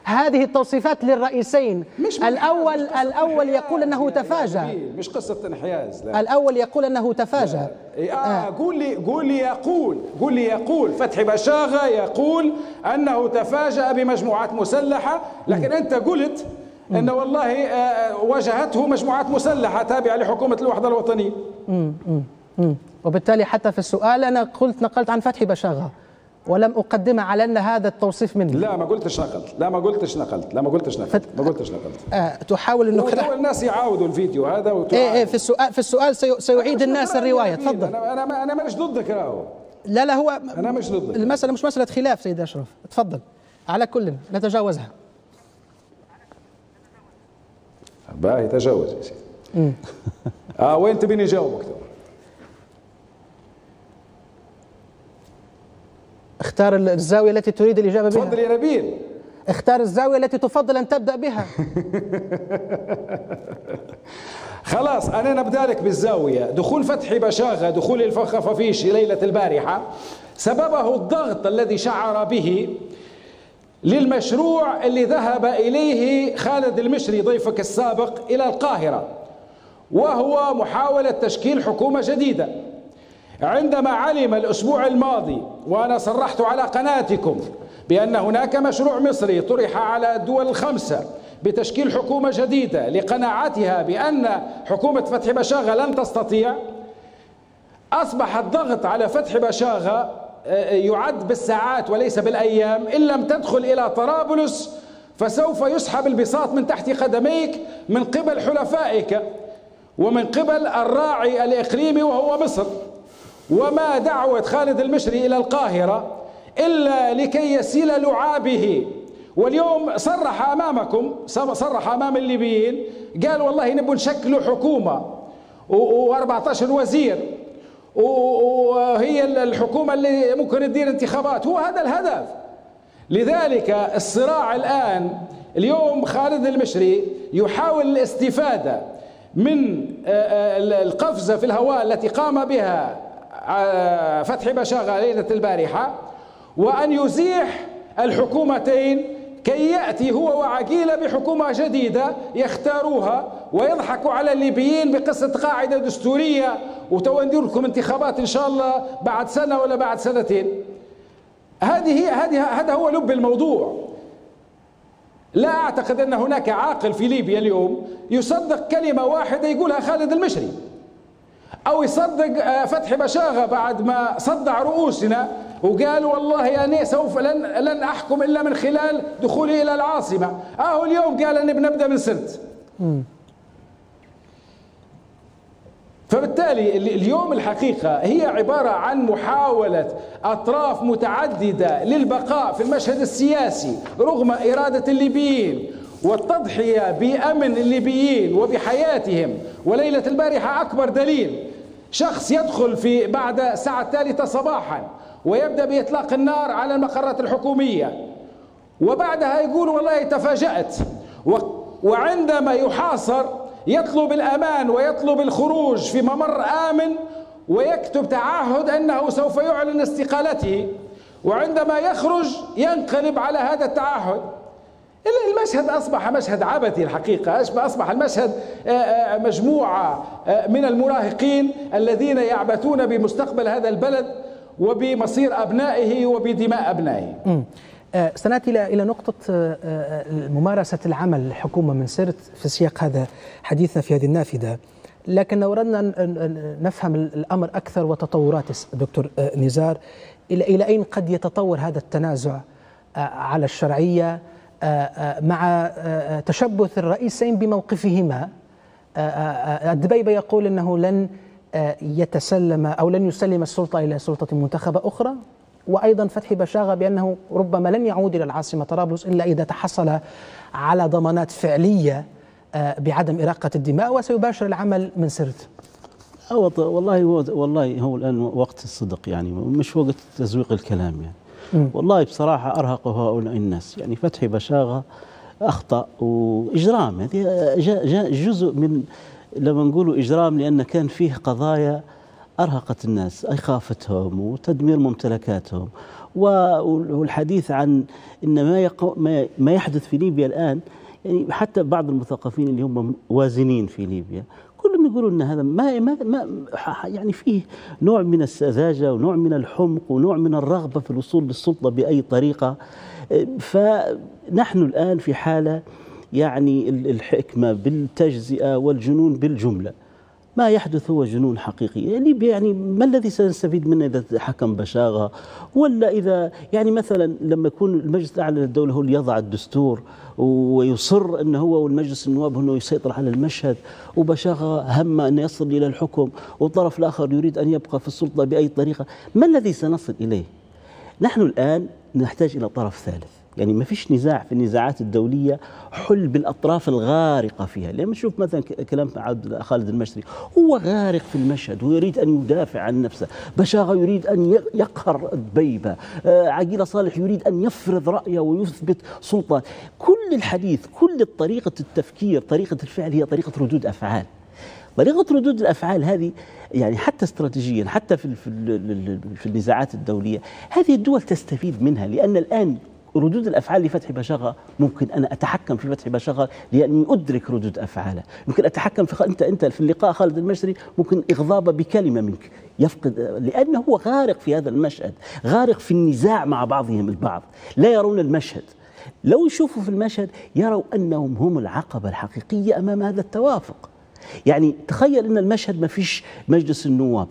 هذه التوصيفات للرئيسين مش الأول مش الأول يقول أنه تفاجأ إيه، مش قصة انحياز لا. الأول يقول أنه تفاجأ إيه، آه, آه. قول لي قول لي يقول قول لي يقول فتحي بشاغة يقول أنه تفاجأ بمجموعات مسلحة لكن م. أنت قلت أن والله آه،, آه واجهته مجموعات مسلحة تابعة لحكومة الوحدة الوطنية م. م. وبالتالي حتى في السؤال أنا قلت نقلت عن فتحي بشاغة ولم أقدم على ان هذا التوصيف مني لا ما قلتش نقلت. لا ما قلتش نقلت. لا ما قلتش نقلت. ما قلتش نقلت. آه تحاول إنه وتو الناس يعاودوا الفيديو هذا وتعاود. إيه إيه في السؤال في السؤال سي- سيعيد الناس الرواية. تفضل. أنا أنا أنا مانيش ضدك راهو لا لا هو أنا مش ضدك. المسألة مش مسألة خلاف سيد أشرف. تفضل. على كل نتجاوزها. باهي تجاوز يا سيدي. آه وين تبيني اجاوبك اختار الزاوية التي تريد الإجابة بها. تفضل يا نبيل. اختار الزاوية التي تفضل أن تبدأ بها. خلاص أنا نبدأ لك بالزاوية. دخول فتحي بشاغة دخول الخفافيش ليلة البارحة. سببه الضغط الذي شعر به للمشروع اللي ذهب إليه خالد المشري ضيفك السابق إلى القاهرة وهو محاولة تشكيل حكومة جديدة. عندما علم الأسبوع الماضي وأنا صرحت على قناتكم بأن هناك مشروع مصري طرح على الدول الخمسه بتشكيل حكومة جديدة لقناعتها بأن حكومة فتحي بشاغة لن تستطيع. اصبح الضغط على فتحي بشاغة آه، يعد بالساعات وليس بالأيام. إن لم تدخل إلى طرابلس فسوف يسحب البساط من تحت قدميك من قبل حلفائك ومن قبل الراعي الإقليمي وهو مصر. وما دعوة خالد المشري إلى القاهرة إلا لكي يسيل لعابه. واليوم صرح أمامكم صرح أمام الليبيين قال والله نبغى نشكلوا حكومة. و14 وزير. وهي الحكومة اللي ممكن تدير انتخابات. هو هذا الهدف. لذلك الصراع الآن اليوم خالد المشري يحاول الاستفادة من القفزة في الهواء التي قام بها فتحي بشاغة ليلة البارحة وأن يزيح الحكومتين كي يأتي هو وعقيلة بحكومة جديدة يختاروها ويضحكوا على الليبيين بقصة قاعدة دستورية وتو ندير لكم انتخابات إن شاء الله بعد سنة ولا بعد سنتين. هذه هذه هذا هو لب الموضوع. لا أعتقد أن هناك عاقل في ليبيا اليوم يصدق كلمة واحدة يقولها خالد المشري. أو يصدق آه، فتحي بشاغة بعد ما صدع رؤوسنا وقال والله أنا سوف لن لن أحكم إلا من خلال دخولي إلى العاصمة. أهو اليوم قال أني بنبدأ من سرت فبالتالي اليوم الحقيقة هي عبارة عن محاولة أطراف متعددة للبقاء في المشهد السياسي رغم إرادة الليبيين والتضحية بأمن الليبيين وبحياتهم. وليلة البارحة أكبر دليل. شخص يدخل في بعد الساعة الثالثة صباحا ويبدأ بإطلاق النار على المقرات الحكومية. وبعدها يقول والله تفاجأت. وعندما يحاصر يطلب الأمان ويطلب الخروج في ممر آمن ويكتب تعهد أنه سوف يعلن استقالته. وعندما يخرج ينقلب على هذا التعهد المشهد أصبح مشهد عبثي الحقيقة. أصبح المشهد آه، آه، مجموعة آه، من المراهقين الذين يعبثون بمستقبل هذا البلد وبمصير أبنائه وبدماء أبنائه. سنأتي إلى إلى نقطة ممارسة العمل الحكومة من سرت في سياق هذا حديثنا في هذه النافذة. لكن لو أردنا نفهم الأمر أكثر وتطورات دكتور نزار إلى إلى أين قد يتطور هذا التنازع على الشرعية مع تشبث الرئيسين بموقفهما الدبيبة يقول إنه لن يتسلم أو لن يسلم السلطة إلى سلطة منتخبة أخرى وأيضا فتحي بشاغة بأنه ربما لن يعود إلى العاصمة طرابلس إلا إذا تحصل على ضمانات فعلية بعدم إراقة الدماء وسيباشر العمل من سرت. والله هو والله هو الآن وقت الصدق يعني مش وقت تزويق الكلام يعني. والله بصراحة أرهق هؤلاء الناس. يعني فتحي بشاغة أخطأ وإجرام. هذه جزء من لما نقولوا إجرام لأن كان فيه قضايا أرهقت الناس إخافتهم وتدمير ممتلكاتهم. والحديث عن إن ما, ما يحدث في ليبيا الآن يعني حتى بعض المثقفين اللي هم وازنين في ليبيا كلهم يقولوا إن هذا ما, ما, ما يعني فيه نوع من السذاجة ونوع من الحمق ونوع من الرغبة في الوصول للسلطة بأي طريقة. فنحن الآن في حالة يعني الحكمة بالتجزئة والجنون بالجملة. ما يحدث هو جنون حقيقي. يعني يعني ما الذي سنستفيد منه إذا حكم بشاغة؟ ولا إذا يعني مثلا لما يكون المجلس الأعلى للدولة هو اللي يضع الدستور ويصر إنه هو والمجلس النواب إنه يسيطر على المشهد وبشاغة هم ان يصل إلى الحكم والطرف الآخر يريد أن يبقى في السلطة بأي طريقة ما الذي سنصل إليه؟ نحن الآن نحتاج إلى طرف ثالث. يعني ما فيش نزاع في النزاعات الدولية حل بالأطراف الغارقة فيها. لما نشوف مثلا كلام عبد خالد المشري هو غارق في المشهد ويريد أن يدافع عن نفسه. بشاغة يريد أن يقهر البيبة آه، عقيلة صالح يريد أن يفرض رأيه ويثبت سلطة كل الحديث كل طريقة التفكير طريقة الفعل هي طريقة ردود أفعال. طريقة ردود الأفعال هذه يعني حتى استراتيجيا حتى في في النزاعات الدولية هذه الدول تستفيد منها لأن الآن ردود الأفعال لفتحي بشغه ممكن أنا أتحكم في فتحي بشغه لأني أدرك ردود أفعاله. ممكن أتحكم في. أنت أنت في اللقاء خالد المشري ممكن اغضابه بكلمة منك يفقد لأنه هو غارق في هذا المشهد غارق في النزاع مع بعضهم البعض. لا يرون المشهد. لو يشوفوا في المشهد يروا أنهم هم العقبة الحقيقية أمام هذا التوافق. يعني تخيل أن المشهد ما فيش مجلس النواب.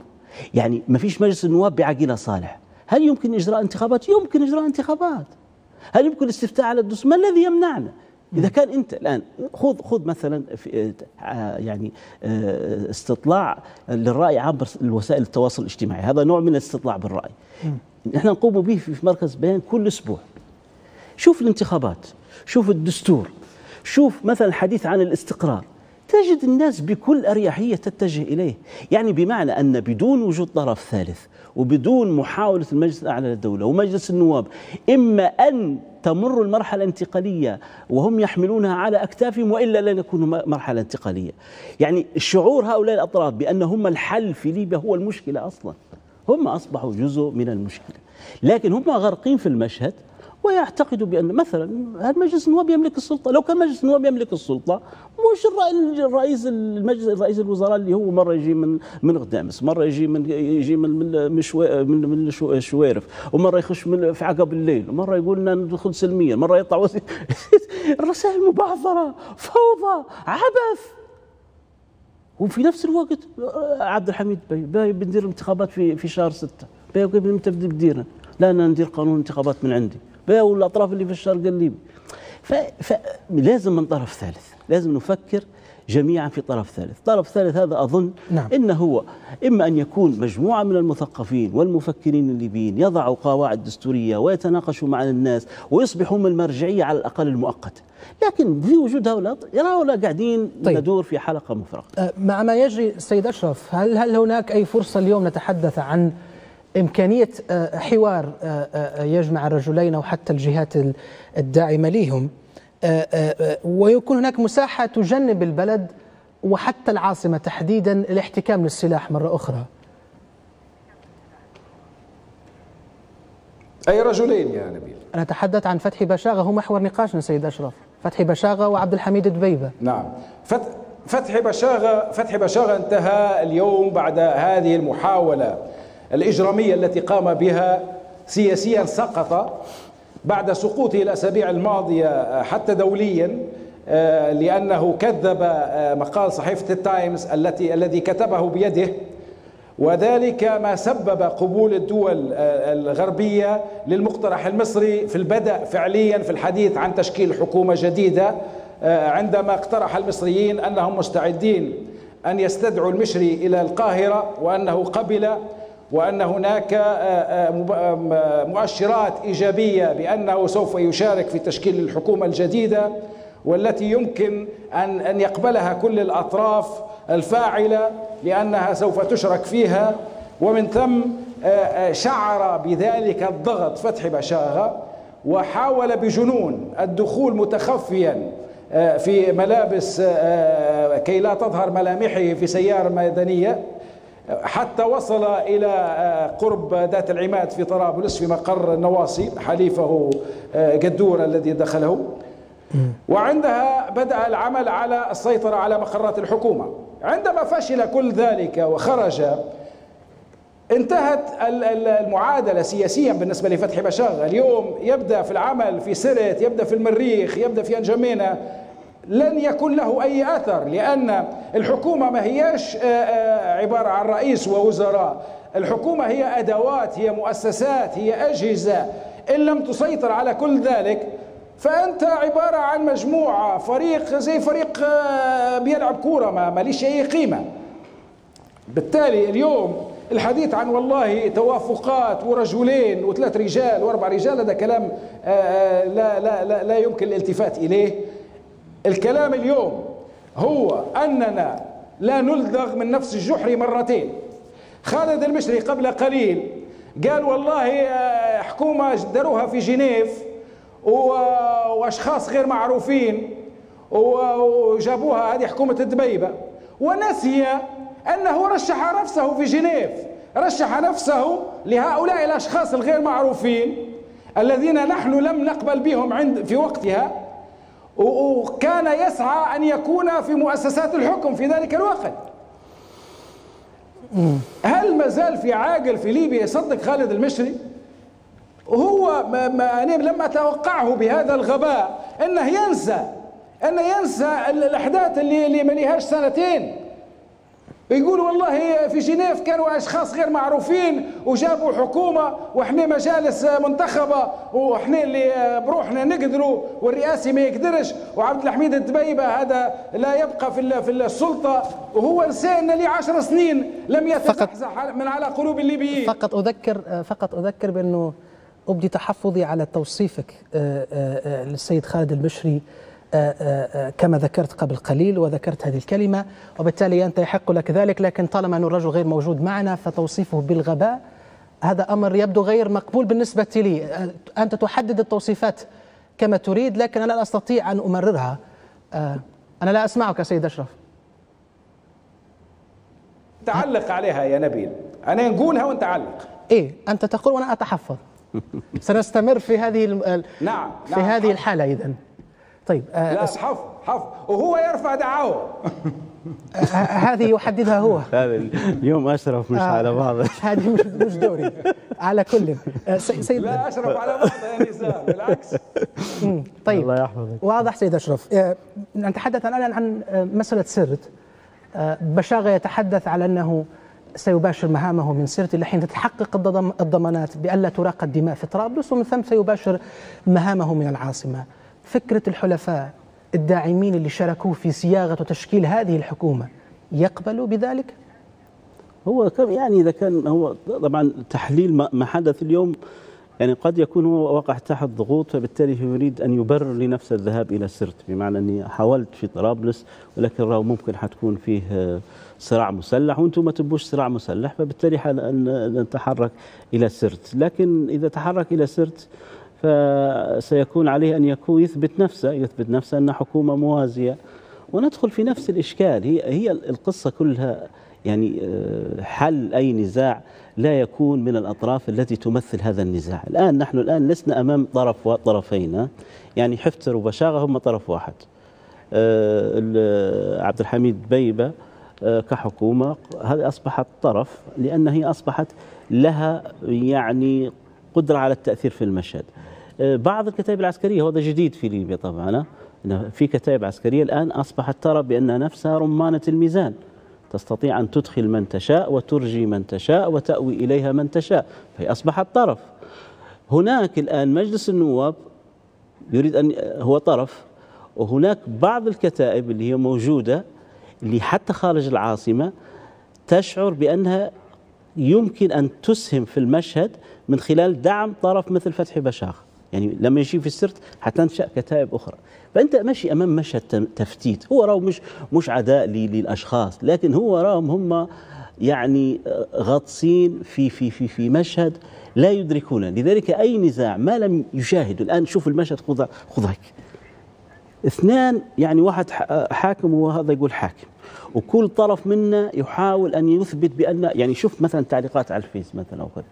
يعني ما فيش مجلس النواب بعقيلة صالح. هل يمكن إجراء انتخابات؟ يمكن إجراء انتخابات. هل يمكن الاستفتاء على الدستور ما الذي يمنعنا؟ إذا كان أنت الآن خذ خذ مثلا في آه، يعني آه، استطلاع للرأي عبر وسائل التواصل الاجتماعي. هذا نوع من الاستطلاع بالرأي. نحن نقوم به في مركز بيان كل أسبوع. شوف الانتخابات شوف الدستور شوف مثلا الحديث عن الاستقرار. تجد الناس بكل أريحية تتجه إليه. يعني بمعنى أن بدون وجود طرف ثالث وبدون محاولة المجلس الأعلى للدولة ومجلس النواب إما أن تمر المرحلة الانتقالية وهم يحملونها على أكتافهم وإلا لن يكون مرحلة انتقالية. يعني شعور هؤلاء الأطراف بأن هم الحل في ليبيا هو المشكلة أصلا. هم أصبحوا جزء من المشكلة. لكن هم غارقين في المشهد ويعتقد بأن مثلا هذا مجلس النواب يملك السلطة، لو كان مجلس النواب يملك السلطة مش الرئي- الرئيس المجلس رئيس الوزراء اللي هو مرة يجي من من غدامس، مرة يجي من يجي من من من, من, من شو- شويرف، ومرة يخش من في عقب الليل، ومرة يقول لنا ندخل سلميا، مرة يطلع الرسائل مبعثرة، فوضى، عبث. وفي نفس الوقت عبد الحميد بي باي بندير انتخابات في في شهر ستة باي بديرها لا أنا ندير قانون انتخابات من عندي. باي والأطراف اللي في الشرق الليبي. فلازم من طرف ثالث. لازم نفكر جميعا في طرف ثالث. طرف ثالث هذا أظن نعم. إنه هو إما أن يكون مجموعة من المثقفين والمفكرين الليبيين يضعوا قواعد دستورية ويتناقشوا مع الناس ويصبحوا من المرجعية على الأقل المؤقتة لكن في وجود هؤلاء هؤلاء قاعدين طيب. ندور في حلقة مفرغة آه، مع ما يجري سيد أشرف هل هل هناك أي فرصة اليوم نتحدث عن إمكانية آه، حوار آه، آه، يجمع الرجلين أو حتى الجهات ال- الداعمة لهم آه، ويكون هناك مساحة تجنب البلد وحتى العاصمة تحديدا الاحتكام للسلاح مرة أخرى. أي رجلين يا نبيل؟ أنا أتحدث عن فتحي بشاغة هو محور نقاشنا سيد أشرف. فتحي بشاغة وعبد الحميد دبيبة. نعم. فت- فتحي بشاغة فتحي بشاغة انتهى اليوم بعد هذه المحاولة. الإجرامية التي قام بها سياسيا سقط بعد سقوطه الأسابيع الماضية حتى دوليا آه، لأنه كذب آه، مقال صحيفة التايمز التي الذي كتبه بيده. وذلك ما سبب قبول الدول آه، الغربية للمقترح المصري في البدء فعليا في الحديث عن تشكيل حكومة جديدة آه، عندما اقترح المصريين أنهم مستعدين أن يستدعوا المشري إلى القاهرة وأنه قبل وأن هناك آه، آه، آه، مؤشرات إيجابية بأنه سوف يشارك في تشكيل الحكومة الجديدة والتي يمكن أن أن يقبلها كل الأطراف الفاعلة لأنها سوف تشرك فيها. ومن ثم شعر بذلك الضغط فتحي بشاغة وحاول بجنون الدخول متخفيا في ملابس كي لا تظهر ملامحه في سيارة مدنية حتى وصل إلى آه، قرب ذات العماد في طرابلس في مقر النواصي حليفه آه، قدور الذي دخله. وعندها بدأ العمل على السيطرة على مقرات الحكومة. عندما فشل كل ذلك وخرج انتهت ال- ال- المعادلة سياسيا بالنسبة لفتحي بشاغة اليوم يبدأ في العمل في سرت يبدأ في المريخ يبدأ في أنجمينة لن يكون له أي أثر لأن الحكومة ما هياش آه، آه، عبارة عن رئيس ووزراء. الحكومة هي أدوات هي مؤسسات هي أجهزة. إن لم تسيطر على كل ذلك فأنت عبارة عن مجموعة فريق زي فريق آه، بيلعب كورة ما ماليش أي قيمة. بالتالي اليوم الحديث عن والله توافقات ورجلين وثلاث رجال وأربع رجال هذا كلام لا لا لا لا يمكن الالتفات إليه. الكلام اليوم هو أننا لا نلدغ من نفس الجحر مرتين. خالد المشري قبل قليل قال والله آه، حكومة داروها في جنيف وأشخاص غير معروفين وجابوها هذه حكومة الدبيبة. ونسي أنه رشح نفسه في جنيف رشح نفسه لهؤلاء الأشخاص الغير معروفين الذين نحن لم نقبل بهم عند في وقتها. وكان يسعى أن يكون في مؤسسات الحكم في ذلك الوقت. هل ما زال في عاقل في ليبيا يصدق خالد المشري؟ وهو ما ما أنا لم أتوقعه بهذا الغباء. أنه ينسى أنه ينسى ال- الأحداث اللي اللي ما لهاش سنتين. يقول والله في جنيف كانوا أشخاص غير معروفين وجابوا حكومة وإحنا مجالس منتخبة وإحنا اللي بروحنا نقدروا والرئاسي ما يقدرش وعبد الحميد الدبيبة هذا لا يبقى في في السلطة وهو أن لي عشر سنين لم يتزحزح من على قلوب الليبيين. فقط أذكر آه، فقط أذكر بأنه أبدي تحفظي على توصيفك آه، آه، آه، للسيد خالد البشري كما ذكرت قبل قليل وذكرت هذه الكلمة وبالتالي أنت يحق لك ذلك لكن طالما أن الرجل غير موجود معنا فتوصيفه بالغباء هذا أمر يبدو غير مقبول بالنسبة لي. آه، أنت تحدد التوصيفات كما تريد لكن أنا لا أستطيع أن أمررها. آه، أنا لا أسمعك سيد أشرف. تعلق عليها يا نبيل. أنا نقولها وأنت علق إيه أنت تقول وأنا أتحفظ. سنستمر في هذه نعم في نعم. هذه الحالة إذا طيب آه، لا حفظ حفظ. وهو يرفع دعوة. آه، هذه يحددها هو. هذا اليوم أشرف مش آه. على بعض. هذه مش مش دوري. على كل. آه، سي- سيد لا أشرف على بعض يا نساء. بالعكس. طيب. الله يحفظك. واضح سيد أشرف. آه، نتحدث الآن عن آه، مسألة سرت آه، بشاغة يتحدث على أنه سيباشر مهامه من سرت إلى حين تتحقق الضم- الضمانات بألا تراق الدماء في طرابلس ومن ثم سيباشر مهامه من العاصمة. فكرة الحلفاء الداعمين اللي شاركوه في صياغة وتشكيل هذه الحكومة يقبلوا بذلك؟ هو يعني إذا كان هو طبعا تحليل ما حدث اليوم يعني قد يكون هو وقع تحت ضغوط فبالتالي يريد أن يبرر لنفسه الذهاب إلى سرت بمعنى أني حاولت في طرابلس ولكن راهو ممكن حتكون فيه صراع مسلح وأنتم ما تبوش صراع مسلح فبالتالي نتحرك إلى سرت لكن إذا تحرك إلى سرت فسيكون عليه أن يكون يثبت نفسه يثبت نفسه أن حكومة موازية وندخل في نفس الإشكال هي هي القصة كلها يعني آه، حل أي نزاع لا يكون من الأطراف التي تمثل هذا النزاع، الآن نحن الآن لسنا أمام طرف طرفين؟ يعني حفتر وبشاغة هم طرف واحد. آه، ال- عبد الحميد بيبة آه، كحكومة هذه أصبحت طرف لأن هي أصبحت لها يعني قدرة على التأثير في المشهد. آه، بعض الكتائب العسكرية وهذا جديد في ليبيا طبعا في كتائب عسكرية الآن أصبحت ترى بانها نفسها رمانه الميزان. تستطيع أن تدخل من تشاء وترجي من تشاء وتأوي إليها من تشاء فهي أصبحت طرف هناك الآن مجلس النواب يريد أن هو طرف وهناك بعض الكتائب اللي هي موجودة اللي حتى خارج العاصمة تشعر بأنها يمكن أن تسهم في المشهد من خلال دعم طرف مثل فتحي بشاغ يعني لما يجي في السرت حتنشأ كتائب أخرى. فأنت ماشي أمام مشهد تفتيت. هو راهو مش مش عداء للأشخاص لكن هو راهم هم يعني آه، غاطسين في في في في مشهد لا يدركونه. لذلك أي نزاع ما لم يشاهدوا الآن شوف المشهد خذ خذ اثنان يعني واحد حاكم وهذا يقول حاكم. وكل طرف منا يحاول أن يثبت بأن يعني شوف مثلا تعليقات على الفيس مثلا أو كذا.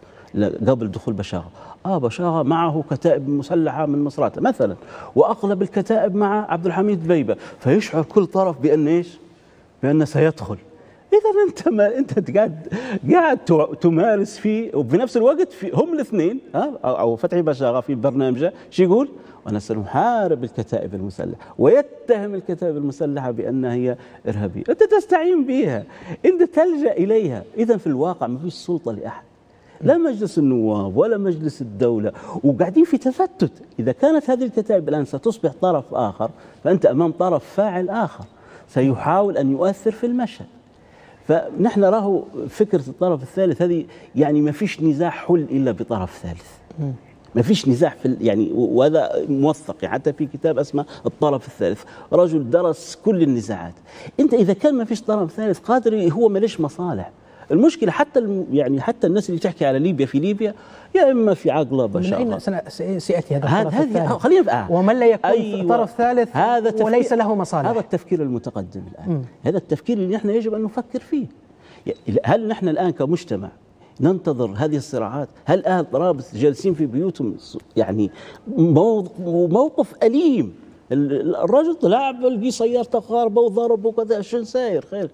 قبل دخول بشاغه آه بشاغه معه كتائب مسلحة من مصراته مثلا. واغلب الكتائب مع عبد الحميد بيبة. فيشعر كل طرف بأن إيش؟ بانه سيدخل. اذا أنت ما أنت قاعد قاعد تمارس فيه وبنفس الوقت في هم الاثنين أو فتحي بشاغه في برنامجه شو يقول؟ وأنا سنحارب الكتائب المسلحة. ويتهم الكتائب المسلحة بأنها هي إرهابية، أنت تستعين بها، انت تلجأ إليها، اذا في الواقع ما فيش سلطة لأحد. لا مجلس النواب ولا مجلس الدولة وقاعدين في تفتت. إذا كانت هذه الكتائب الآن ستصبح طرف آخر فأنت أمام طرف فاعل آخر سيحاول أن يؤثر في المشهد. فنحن راهو فكرة الطرف الثالث هذه يعني ما فيش نزاع حل إلا بطرف ثالث. ما فيش نزاع في يعني وهذا موثق يعني حتى في كتاب اسمه الطرف الثالث. رجل درس كل النزاعات. أنت إذا كان ما فيش طرف ثالث قادر هو ماليش مصالح؟ المشكلة حتى الم- يعني حتى الناس اللي تحكي على ليبيا في ليبيا يا إما في عقله بشر أين سن- سي- سيأتي هذا هذا الطرف هذه الثالث؟ خلينا في آه. ومن لا يكون أيوة. طرف ثالث هذا وليس له مصالح هذا التفكير المتقدم الآن مم. هذا التفكير اللي نحن يجب أن نفكر فيه هل نحن الآن كمجتمع ننتظر هذه الصراعات هل أهل طرابلس جالسين في بيوتهم يعني موقف أليم ال- الرجل طلع بلقي سيارته خاربه وضرب وكذا شو ساير خير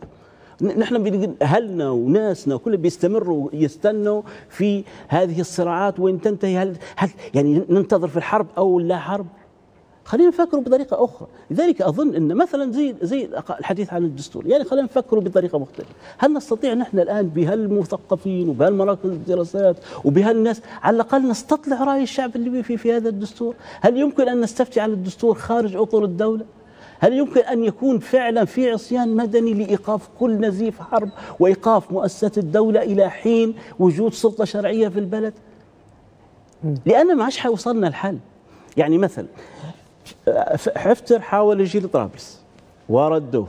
نحن أهلنا وناسنا وكل بيستمروا يستنوا في هذه الصراعات وين تنتهي هل, هل يعني ننتظر في الحرب أو لا حرب؟ خلينا نفكر بطريقة أخرى. لذلك أظن أن مثلا زي زي الحديث عن الدستور يعني خلينا نفكر بطريقة مختلفة. هل نستطيع نحن الآن بهالمثقفين وبهالمراكز الدراسات وبهالناس على الأقل نستطلع رأي الشعب الليبي في, في هذا الدستور؟ هل يمكن أن نستفتي على الدستور خارج أطر الدولة؟ هل يمكن أن يكون فعلا في عصيان مدني لإيقاف كل نزيف حرب وإيقاف مؤسسات الدولة إلى حين وجود سلطة شرعية في البلد؟ لأن ما عادش حيوصلنا الحل. يعني مثلا حفتر حاول يجي لطرابلس. وردوه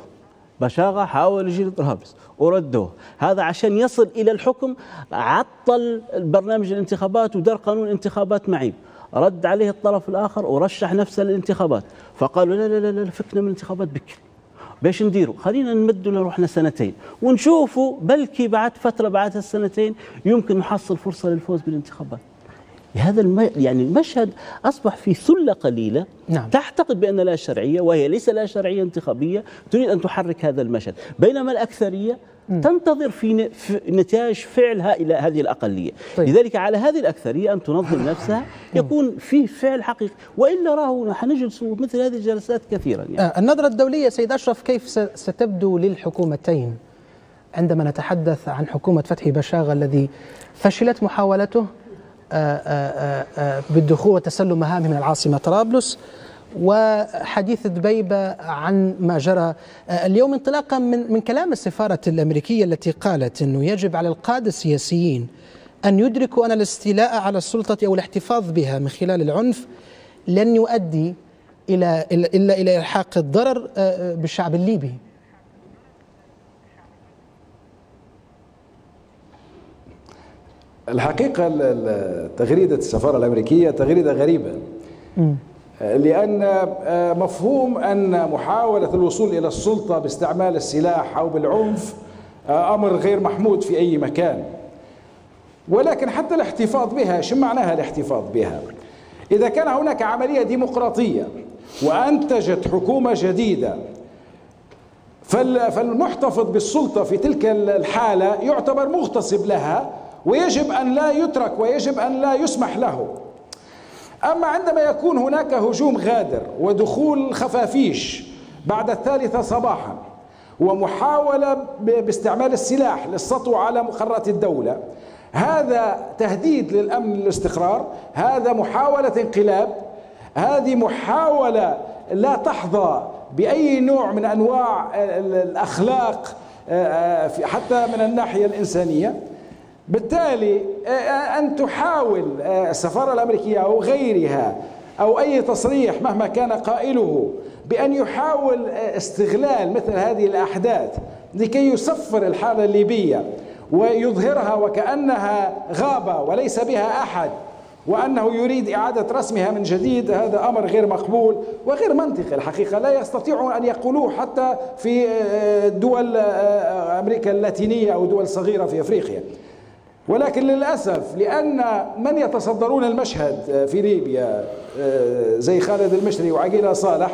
بشاغة حاول يجي لطرابلس. وردوه. هذا عشان يصل إلى الحكم عطل برنامج الانتخابات ودار قانون انتخابات معيب. رد عليه الطرف الآخر ورشح نفسه للانتخابات فقالوا لا لا لا, لا فكنا من الانتخابات بكري باش نديروا خلينا نمدوا لروحنا سنتين. ونشوفوا بلكي بعد فترة بعد السنتين يمكن نحصل فرصة للفوز بالانتخابات. بهذا الم... يعني المشهد أصبح في ثلة قليلة نعم. تعتقد بأن لا شرعية وهي ليس لا شرعية انتخابية تريد أن تحرك هذا المشهد بينما الأكثرية تنتظر في, نتاج فعل ها- هذه الأقلية طيب. لذلك على هذه الأكثرية أن تنظم نفسها يكون في فعل حقيقي وإلا راهو حنجلس مثل هذه الجلسات كثيرا يعني. آه، النظرة الدولية سيد أشرف كيف ستبدو للحكومتين عندما نتحدث عن حكومة فتحي بشاغة الذي فشلت محاولته بالدخول وتسلم مهامه من العاصمة طرابلس وحديث دبيبة عن ما جرى آه، اليوم انطلاقا من من كلام السفارة الأمريكية التي قالت أنه يجب على القادة السياسيين أن يدركوا أن الاستيلاء على السلطة أو الاحتفاظ بها من خلال العنف لن يؤدي إلى إلا إلى إلحاق الضرر آه، بالشعب الليبي الحقيقة ال- ال- تغريدة السفارة الأمريكية تغريدة غريبة. لأن آه، مفهوم أن محاولة الوصول إلى السلطة باستعمال السلاح أو بالعنف آه، أمر غير محمود في أي مكان. ولكن حتى الاحتفاظ بها شو معناها الاحتفاظ بها؟ إذا كان هناك عملية ديمقراطية وأنتجت حكومة جديدة فال- فالمحتفظ بالسلطة في تلك الحالة يعتبر مغتصب لها ويجب أن لا يترك ويجب أن لا يسمح له. أما عندما يكون هناك هجوم غادر ودخول خفافيش بعد الثالثة صباحا ومحاولة باستعمال السلاح للسطو على مقرات الدولة هذا تهديد للأمن والاستقرار هذا محاولة انقلاب هذه محاولة لا تحظى بأي نوع من أنواع ال- الأخلاق آه، آه، حتى من الناحية الإنسانية. بالتالي آه، أن تحاول آه، السفارة الأمريكية أو غيرها أو أي تصريح مهما كان قائله بأن يحاول آه، استغلال مثل هذه الأحداث لكي يصفر الحالة الليبية ويظهرها وكأنها غابة وليس بها أحد وأنه يريد إعادة رسمها من جديد هذا أمر غير مقبول وغير منطقي الحقيقة. لا يستطيعون أن يقولوه حتى في آه، دول آه، أمريكا اللاتينية أو دول صغيرة في أفريقيا. ولكن للأسف لأن من يتصدرون المشهد في ليبيا آه، زي خالد المشري وعقيلة صالح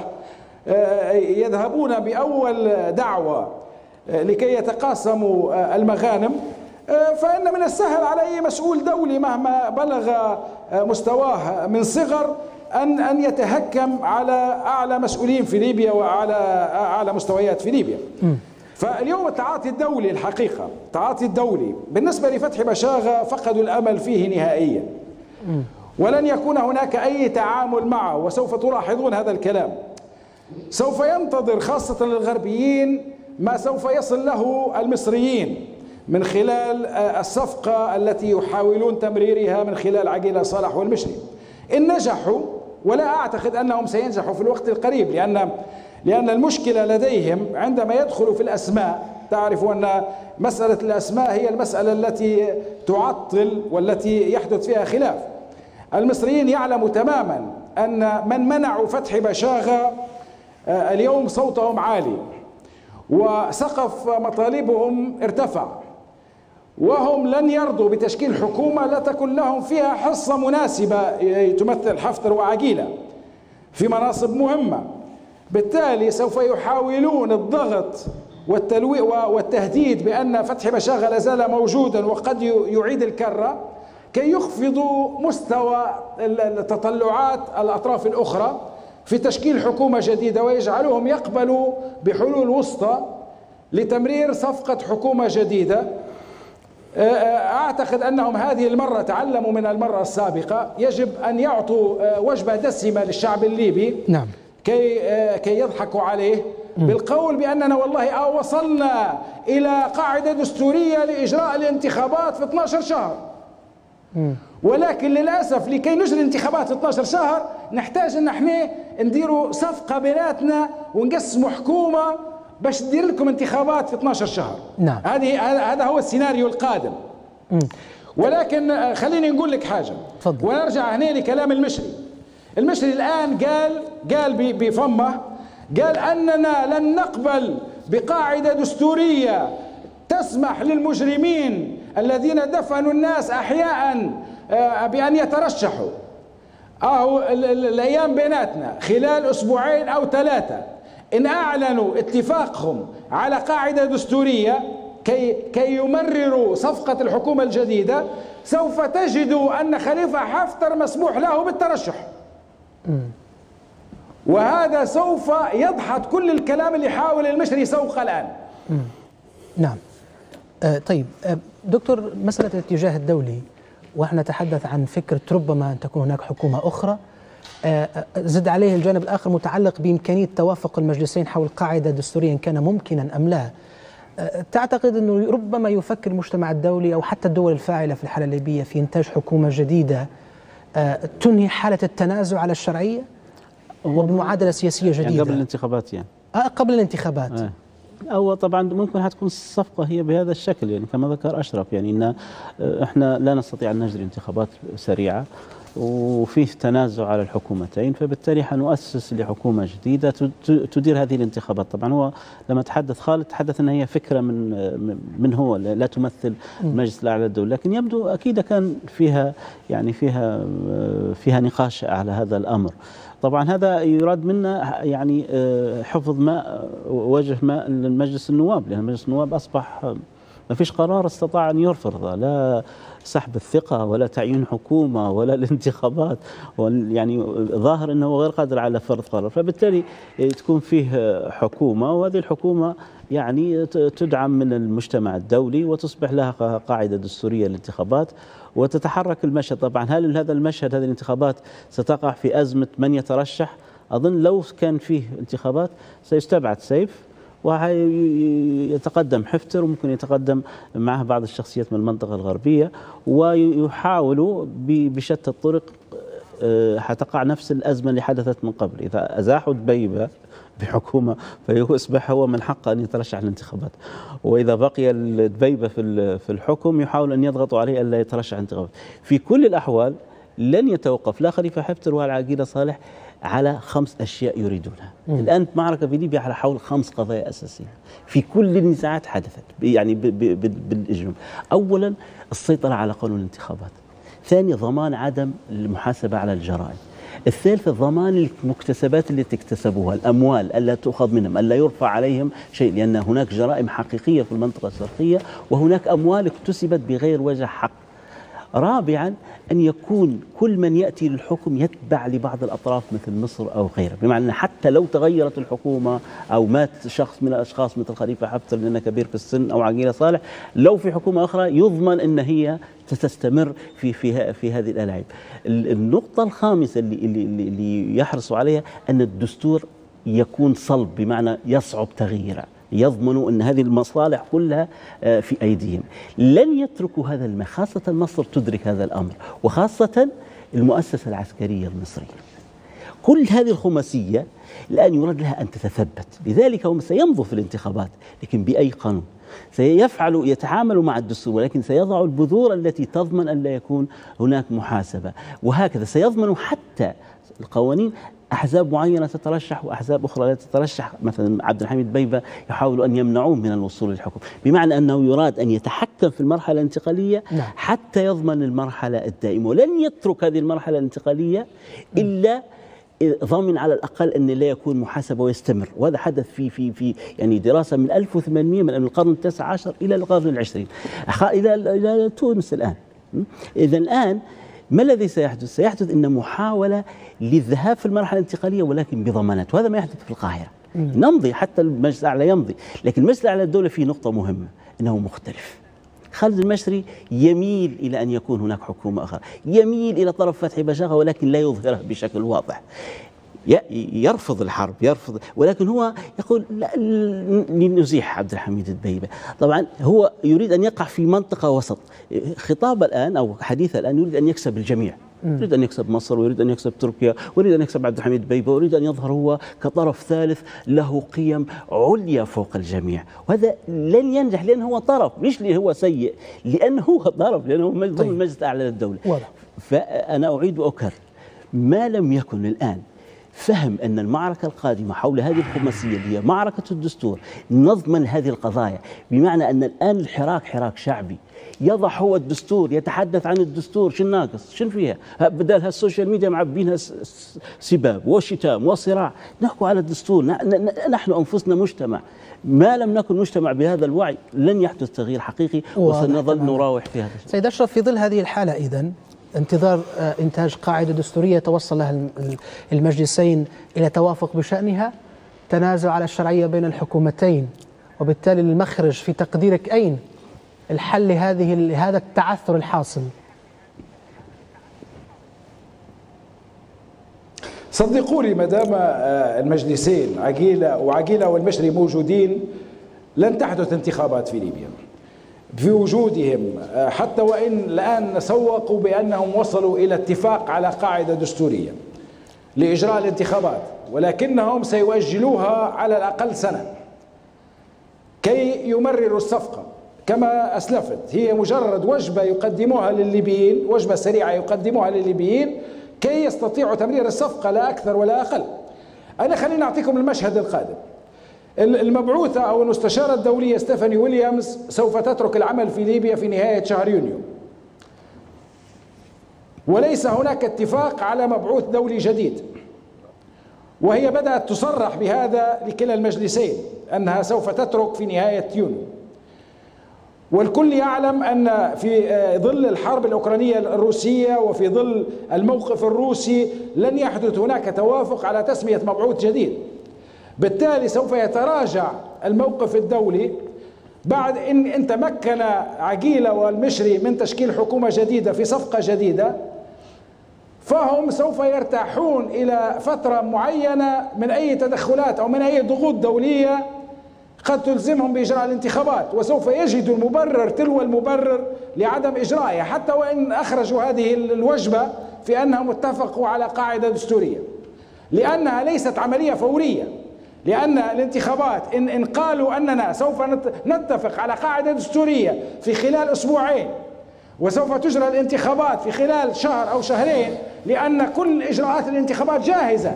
آه، يذهبون بأول دعوة آه، لكي يتقاسموا آه، المغانم. آه، فإن من السهل على أي مسؤول دولي مهما بلغ آه، مستواه من صغر أن أن يتهكم على أعلى مسؤولين في ليبيا وأعلى أعلى مستويات في ليبيا. فاليوم التعاطي الدولي الحقيقة التعاطي الدولي بالنسبة لفتح بشاغة فقدوا الأمل فيه نهائيا. ولن يكون هناك أي تعامل معه وسوف تلاحظون هذا الكلام. سوف ينتظر خاصة الغربيين ما سوف يصل له المصريين من خلال آه، الصفقة التي يحاولون تمريرها من خلال عقيلة صالح والمشري. إن نجحوا ولا أعتقد أنهم سينجحوا في الوقت القريب لأن لأن المشكلة لديهم عندما يدخلوا في الأسماء تعرف أن مسألة الأسماء هي المسألة التي تعطل والتي يحدث فيها خلاف. المصريين يعلموا تماما أن من منعوا فتح بشاغة آه، اليوم صوتهم عالي وسقف مطالبهم ارتفع وهم لن يرضوا بتشكيل حكومة لا تكن لهم فيها حصة مناسبة آه، تمثل حفتر وعقيلة في مناصب مهمة. بالتالي سوف يحاولون الضغط والتلوي والتهديد بأن فتح بشاغة لا زال موجودا وقد يعيد الكرة كي يخفضوا مستوى التطلعات الأطراف الأخرى في تشكيل حكومة جديدة ويجعلوهم يقبلوا بحلول وسطى لتمرير صفقة حكومة جديدة. أعتقد أنهم هذه المرة تعلموا من المرة السابقة يجب أن يعطوا وجبة دسمة للشعب الليبي. نعم. كي آه، كي يضحكوا عليه بالقول بأننا والله آه وصلنا إلى قاعدة دستورية لإجراء الانتخابات في 12 شهر. ولكن للأسف لكي نجري انتخابات في 12 شهر نحتاج أن إحنا نديروا صفقة بيناتنا ونقسموا حكومة باش تدير لكم انتخابات في 12 شهر. نعم. هذه هذا هذا هو السيناريو القادم. ولكن آه، خليني نقول لك حاجة. تفضل. ونرجع هنا لكلام المشري. المشري الآن قال قال بفمه قال أننا لن نقبل بقاعدة دستورية تسمح للمجرمين الذين دفنوا الناس احياء آه، بأن يترشحوا. أهو ال- ال- الأيام بيناتنا خلال أسبوعين أو ثلاثة إن أعلنوا اتفاقهم على قاعدة دستورية كي, كي يمرروا صفقة الحكومة الجديدة سوف تجدوا أن خليفة حفتر مسموح له بالترشح. وهذا سوف يدحض كل الكلام اللي يحاول المشري يسوقه الآن. نعم. آه طيب آه دكتور مسألة الاتجاه الدولي ونحن نتحدث عن فكرة ربما أن تكون هناك حكومة أخرى. آه زد عليه الجانب الآخر متعلق بإمكانية توافق المجلسين حول قاعدة دستورية إن كان ممكنا أم لا. تعتقد أنه ربما يفكر المجتمع الدولي أو حتى الدول الفاعلة في الحالة الليبية في إنتاج حكومة جديدة تنهي حالة التنازع على الشرعية؟ وبمعادلة سياسية جديدة. يعني قبل الانتخابات يعني. آه قبل الانتخابات. آه. أو طبعا ممكن حتكون الصفقة هي بهذا الشكل يعني كما ذكر أشرف يعني إن آه، إحنا لا نستطيع أن نجري انتخابات سريعة وفيه تنازع على الحكومتين فبالتالي حنؤسس لحكومة جديدة تدير هذه الانتخابات. طبعا هو لما تحدث خالد تحدث أن هي فكرة من من- هو لا لا تمثل المجلس الأعلى للدولة لكن يبدو أكيد كان فيها يعني فيها آه، فيها نقاش على هذا الأمر. طبعا هذا يراد منا يعني آه، حفظ ماء وجه ماء للمجلس النواب لأن مجلس النواب أصبح آه، ما فيش قرار استطاع أن يرفض لا سحب الثقة ولا تعيين حكومة ولا الانتخابات يعني ظاهر أنه غير قادر على فرض قرار. فبالتالي آه، تكون فيه آه، حكومة وهذه الحكومة يعني تدعم من المجتمع الدولي وتصبح لها قا- قاعدة دستورية للانتخابات. وتتحرك المشهد. طبعا هل هذا المشهد هذه الانتخابات ستقع في أزمة من يترشح؟ أظن لو كان فيه انتخابات سيستبعد سيف ويتقدم حفتر وممكن يتقدم معه بعض الشخصيات من المنطقة الغربية ويحاولوا بشتى الطرق آه، حتقع نفس الأزمة اللي حدثت من قبل. إذا أزاحوا دبيبة بحكومة فيصبح هو من حقه أن يترشح للانتخابات. وإذا بقي الدبيبة في في الحكم يحاول أن يضغطوا عليه ألا يترشح للانتخابات. في كل الأحوال لن يتوقف. لا خليفة حفتر ولا عقيدة صالح على خمس أشياء يريدونها. مم. الآن معركة في ليبيا على حول خمس قضايا أساسية. في كل النزاعات حدثت يعني ب- ب- ب- بالإجمال أولا السيطرة على قانون الانتخابات. ثاني ضمان عدم المحاسبة على الجرائم. الثالث ضمان المكتسبات التي اكتسبوها الأموال ألا تؤخذ منهم ألا يرفع عليهم شيء لأن هناك جرائم حقيقية في المنطقة الشرقية وهناك أموال اكتسبت بغير وجه حق. رابعا أن يكون كل من يأتي للحكم يتبع لبعض الأطراف مثل مصر أو غيرها. بمعنى حتى لو تغيرت الحكومة أو مات شخص من الأشخاص مثل خليفة حفتر لأنه كبير في السن أو عقيلة صالح لو في حكومة أخرى يضمن أن هي تستمر في في في هذه الألاعيب ال- النقطة الخامسة اللي اللي اللي- يحرصوا عليها أن الدستور يكون صلب بمعنى يصعب تغييره. يضمنوا أن هذه المصالح كلها آه، في أيديهم. لن يتركوا هذا الماء خاصة مصر تدرك هذا الأمر وخاصة المؤسسة العسكرية المصرية. كل هذه الخماسية الآن يراد لها أن تتثبت. لذلك هم سيمضوا في الانتخابات لكن بأي قانون؟ سيفعلوا يتعاملوا مع الدستور ولكن سيضعوا البذور التي تضمن أن لا يكون هناك محاسبة. وهكذا سيضمنوا حتى القوانين أحزاب معينة تترشح وأحزاب أخرى لا تترشح. مثلا عبد الحميد بيبة يحاولوا أن يمنعوه من الوصول للحكم بمعنى أنه يراد أن يتحكم في المرحلة الانتقالية نعم. حتى يضمن المرحلة الدائمة ولن يترك هذه المرحلة الانتقالية إلا ضامن على الأقل أن لا يكون محاسبه ويستمر. وهذا حدث في في في يعني دراسة من 1800 من القرن التاسع عشر إلى القرن العشرين. إلى إلى تونس الآن. اذا الآن ما الذي سيحدث؟ سيحدث إن محاولة للذهاب في المرحلة الانتقالية ولكن بضمانات وهذا ما يحدث في القاهرة. نمضي حتى المجلس الأعلى يمضي. لكن المجلس الأعلى للدوله فيه نقطة مهمة إنه مختلف. خالد المشري يميل إلى أن يكون هناك حكومة أخرى يميل إلى طرف فتحي بشاغة ولكن لا يظهرها بشكل واضح. يرفض الحرب يرفض ولكن هو يقول لا ل- نزيح عبد الحميد الدبيبه طبعا هو يريد أن يقع في منطقة وسط. خطاب الآن أو حديث الآن يريد أن يكسب الجميع. يريد أن يكسب مصر ويريد أن يكسب تركيا ويريد أن يكسب عبد الحميد بيبه ويريد أن يظهر هو كطرف ثالث له قيم عليا فوق الجميع. وهذا لن ينجح لأنه هو طرف مش لأنه هو سيء لأنه هو طرف لأنه ضمن المجلس الأعلى للدولة. واضح. فأنا أعيد وأكرر ما لم يكن الآن فهم أن المعركة القادمة حول هذه الخماسية اللي هي معركة الدستور نضمن هذه القضايا. بمعنى أن الآن الحراك حراك شعبي. يضع هو الدستور يتحدث عن الدستور شو ناقص؟ شنو فيها؟ بدل هال social media معبينها سباب وشتام وصراع. نحكوا على الدستور نحن أنفسنا مجتمع. ما لم نكن مجتمع بهذا الوعي لن يحدث تغيير حقيقي وسنظل نراوح في هذا الشيء سيد أشرف في ظل هذه الحالة إذن انتظار آه، إنتاج قاعدة دستورية توصل لها المجلسين إلى توافق بشأنها تنازع على الشرعية بين الحكومتين. وبالتالي المخرج في تقديرك أين؟ الحل لهذه هذا التعثر الحاصل. صدقوني ما دام آه، المجلسين عقيلة وعقيلة والمشري موجودين لن تحدث انتخابات في ليبيا. في وجودهم حتى وإن الآن سوقوا بأنهم وصلوا إلى اتفاق على قاعدة دستورية لإجراء الانتخابات ولكنهم سيؤجلوها على الأقل سنة. كي يمرروا الصفقة كما أسلفت هي مجرد وجبة يقدموها للليبيين وجبة سريعة يقدموها للليبيين كي يستطيعوا تمرير الصفقة لا أكثر ولا أقل. أنا خليني أعطيكم المشهد القادم. المبعوثة أو المستشارة الدولية ستيفاني ويليامز سوف تترك العمل في ليبيا في نهاية شهر يونيو. وليس هناك اتفاق على مبعوث دولي جديد. وهي بدأت تصرح بهذا لكلا المجلسين أنها سوف تترك في نهاية يونيو. والكل يعلم أن في ظل الحرب الأوكرانية الروسية وفي ظل الموقف الروسي لن يحدث هناك توافق على تسمية مبعوث جديد. بالتالي سوف يتراجع الموقف الدولي بعد إن إن تمكن عقيلة والمشري من تشكيل حكومة جديدة في صفقة جديدة فهم سوف يرتاحون إلى فترة معينة من أي تدخلات أو من أي ضغوط دولية قد تلزمهم بإجراء الانتخابات وسوف يجدوا المبرر تلو المبرر لعدم اجرائها حتى وإن أخرجوا هذه الوجبة في أنهم اتفقوا على قاعدة دستورية لأنها ليست عملية فورية. لأن الانتخابات إن, إن قالوا أننا سوف نتفق على قاعدة دستورية في خلال أسبوعين وسوف تجرى الانتخابات في خلال شهر أو شهرين لأن كل إجراءات الانتخابات جاهزة.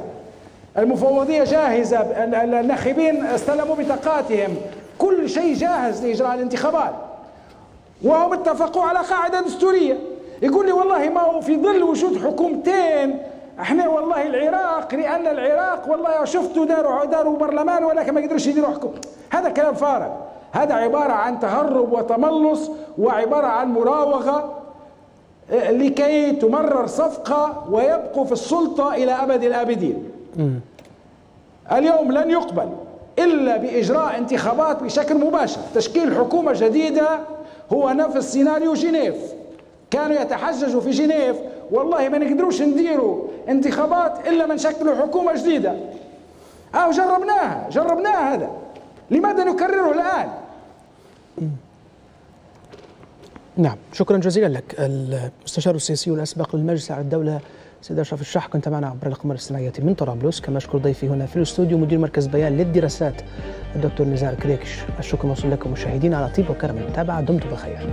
المفوضية جاهزة الناخبين استلموا بطاقاتهم. كل شيء جاهز لإجراء الانتخابات. وهم اتفقوا على قاعدة دستورية. يقول لي والله ما هو في ظل وجود حكومتين إحنا والله العراق لأن العراق والله شفتوا داروا داروا برلمان ولكن ما قدروش يديروا حكم. هذا كلام فارغ. هذا عبارة عن تهرب وتملص وعبارة عن مراوغة لكي تمرر صفقة ويبقوا في السلطة إلى أبد الآبدين. اليوم لن يقبل إلا بإجراء انتخابات بشكل مباشر. تشكيل حكومة جديدة هو نفس سيناريو جنيف. كانوا يتحججوا في جنيف والله ما نقدروش نديروا انتخابات إلا من شكلوا حكومة جديدة. آه جربناها جربناها هذا. لماذا نكرره الآن؟ نعم شكرا جزيلا لك. المستشار السياسي الأسبق للمجلس على الدولة سيد أشرف الشح كنت معنا عبر الاقمار الصناعية من طرابلس. كما أشكر ضيفي هنا في الاستوديو مدير مركز بيان للدراسات الدكتور نزار كريكش. الشكر موصول لكم مشاهدينا على طيب وكرم. المتابعه دمتم بخير.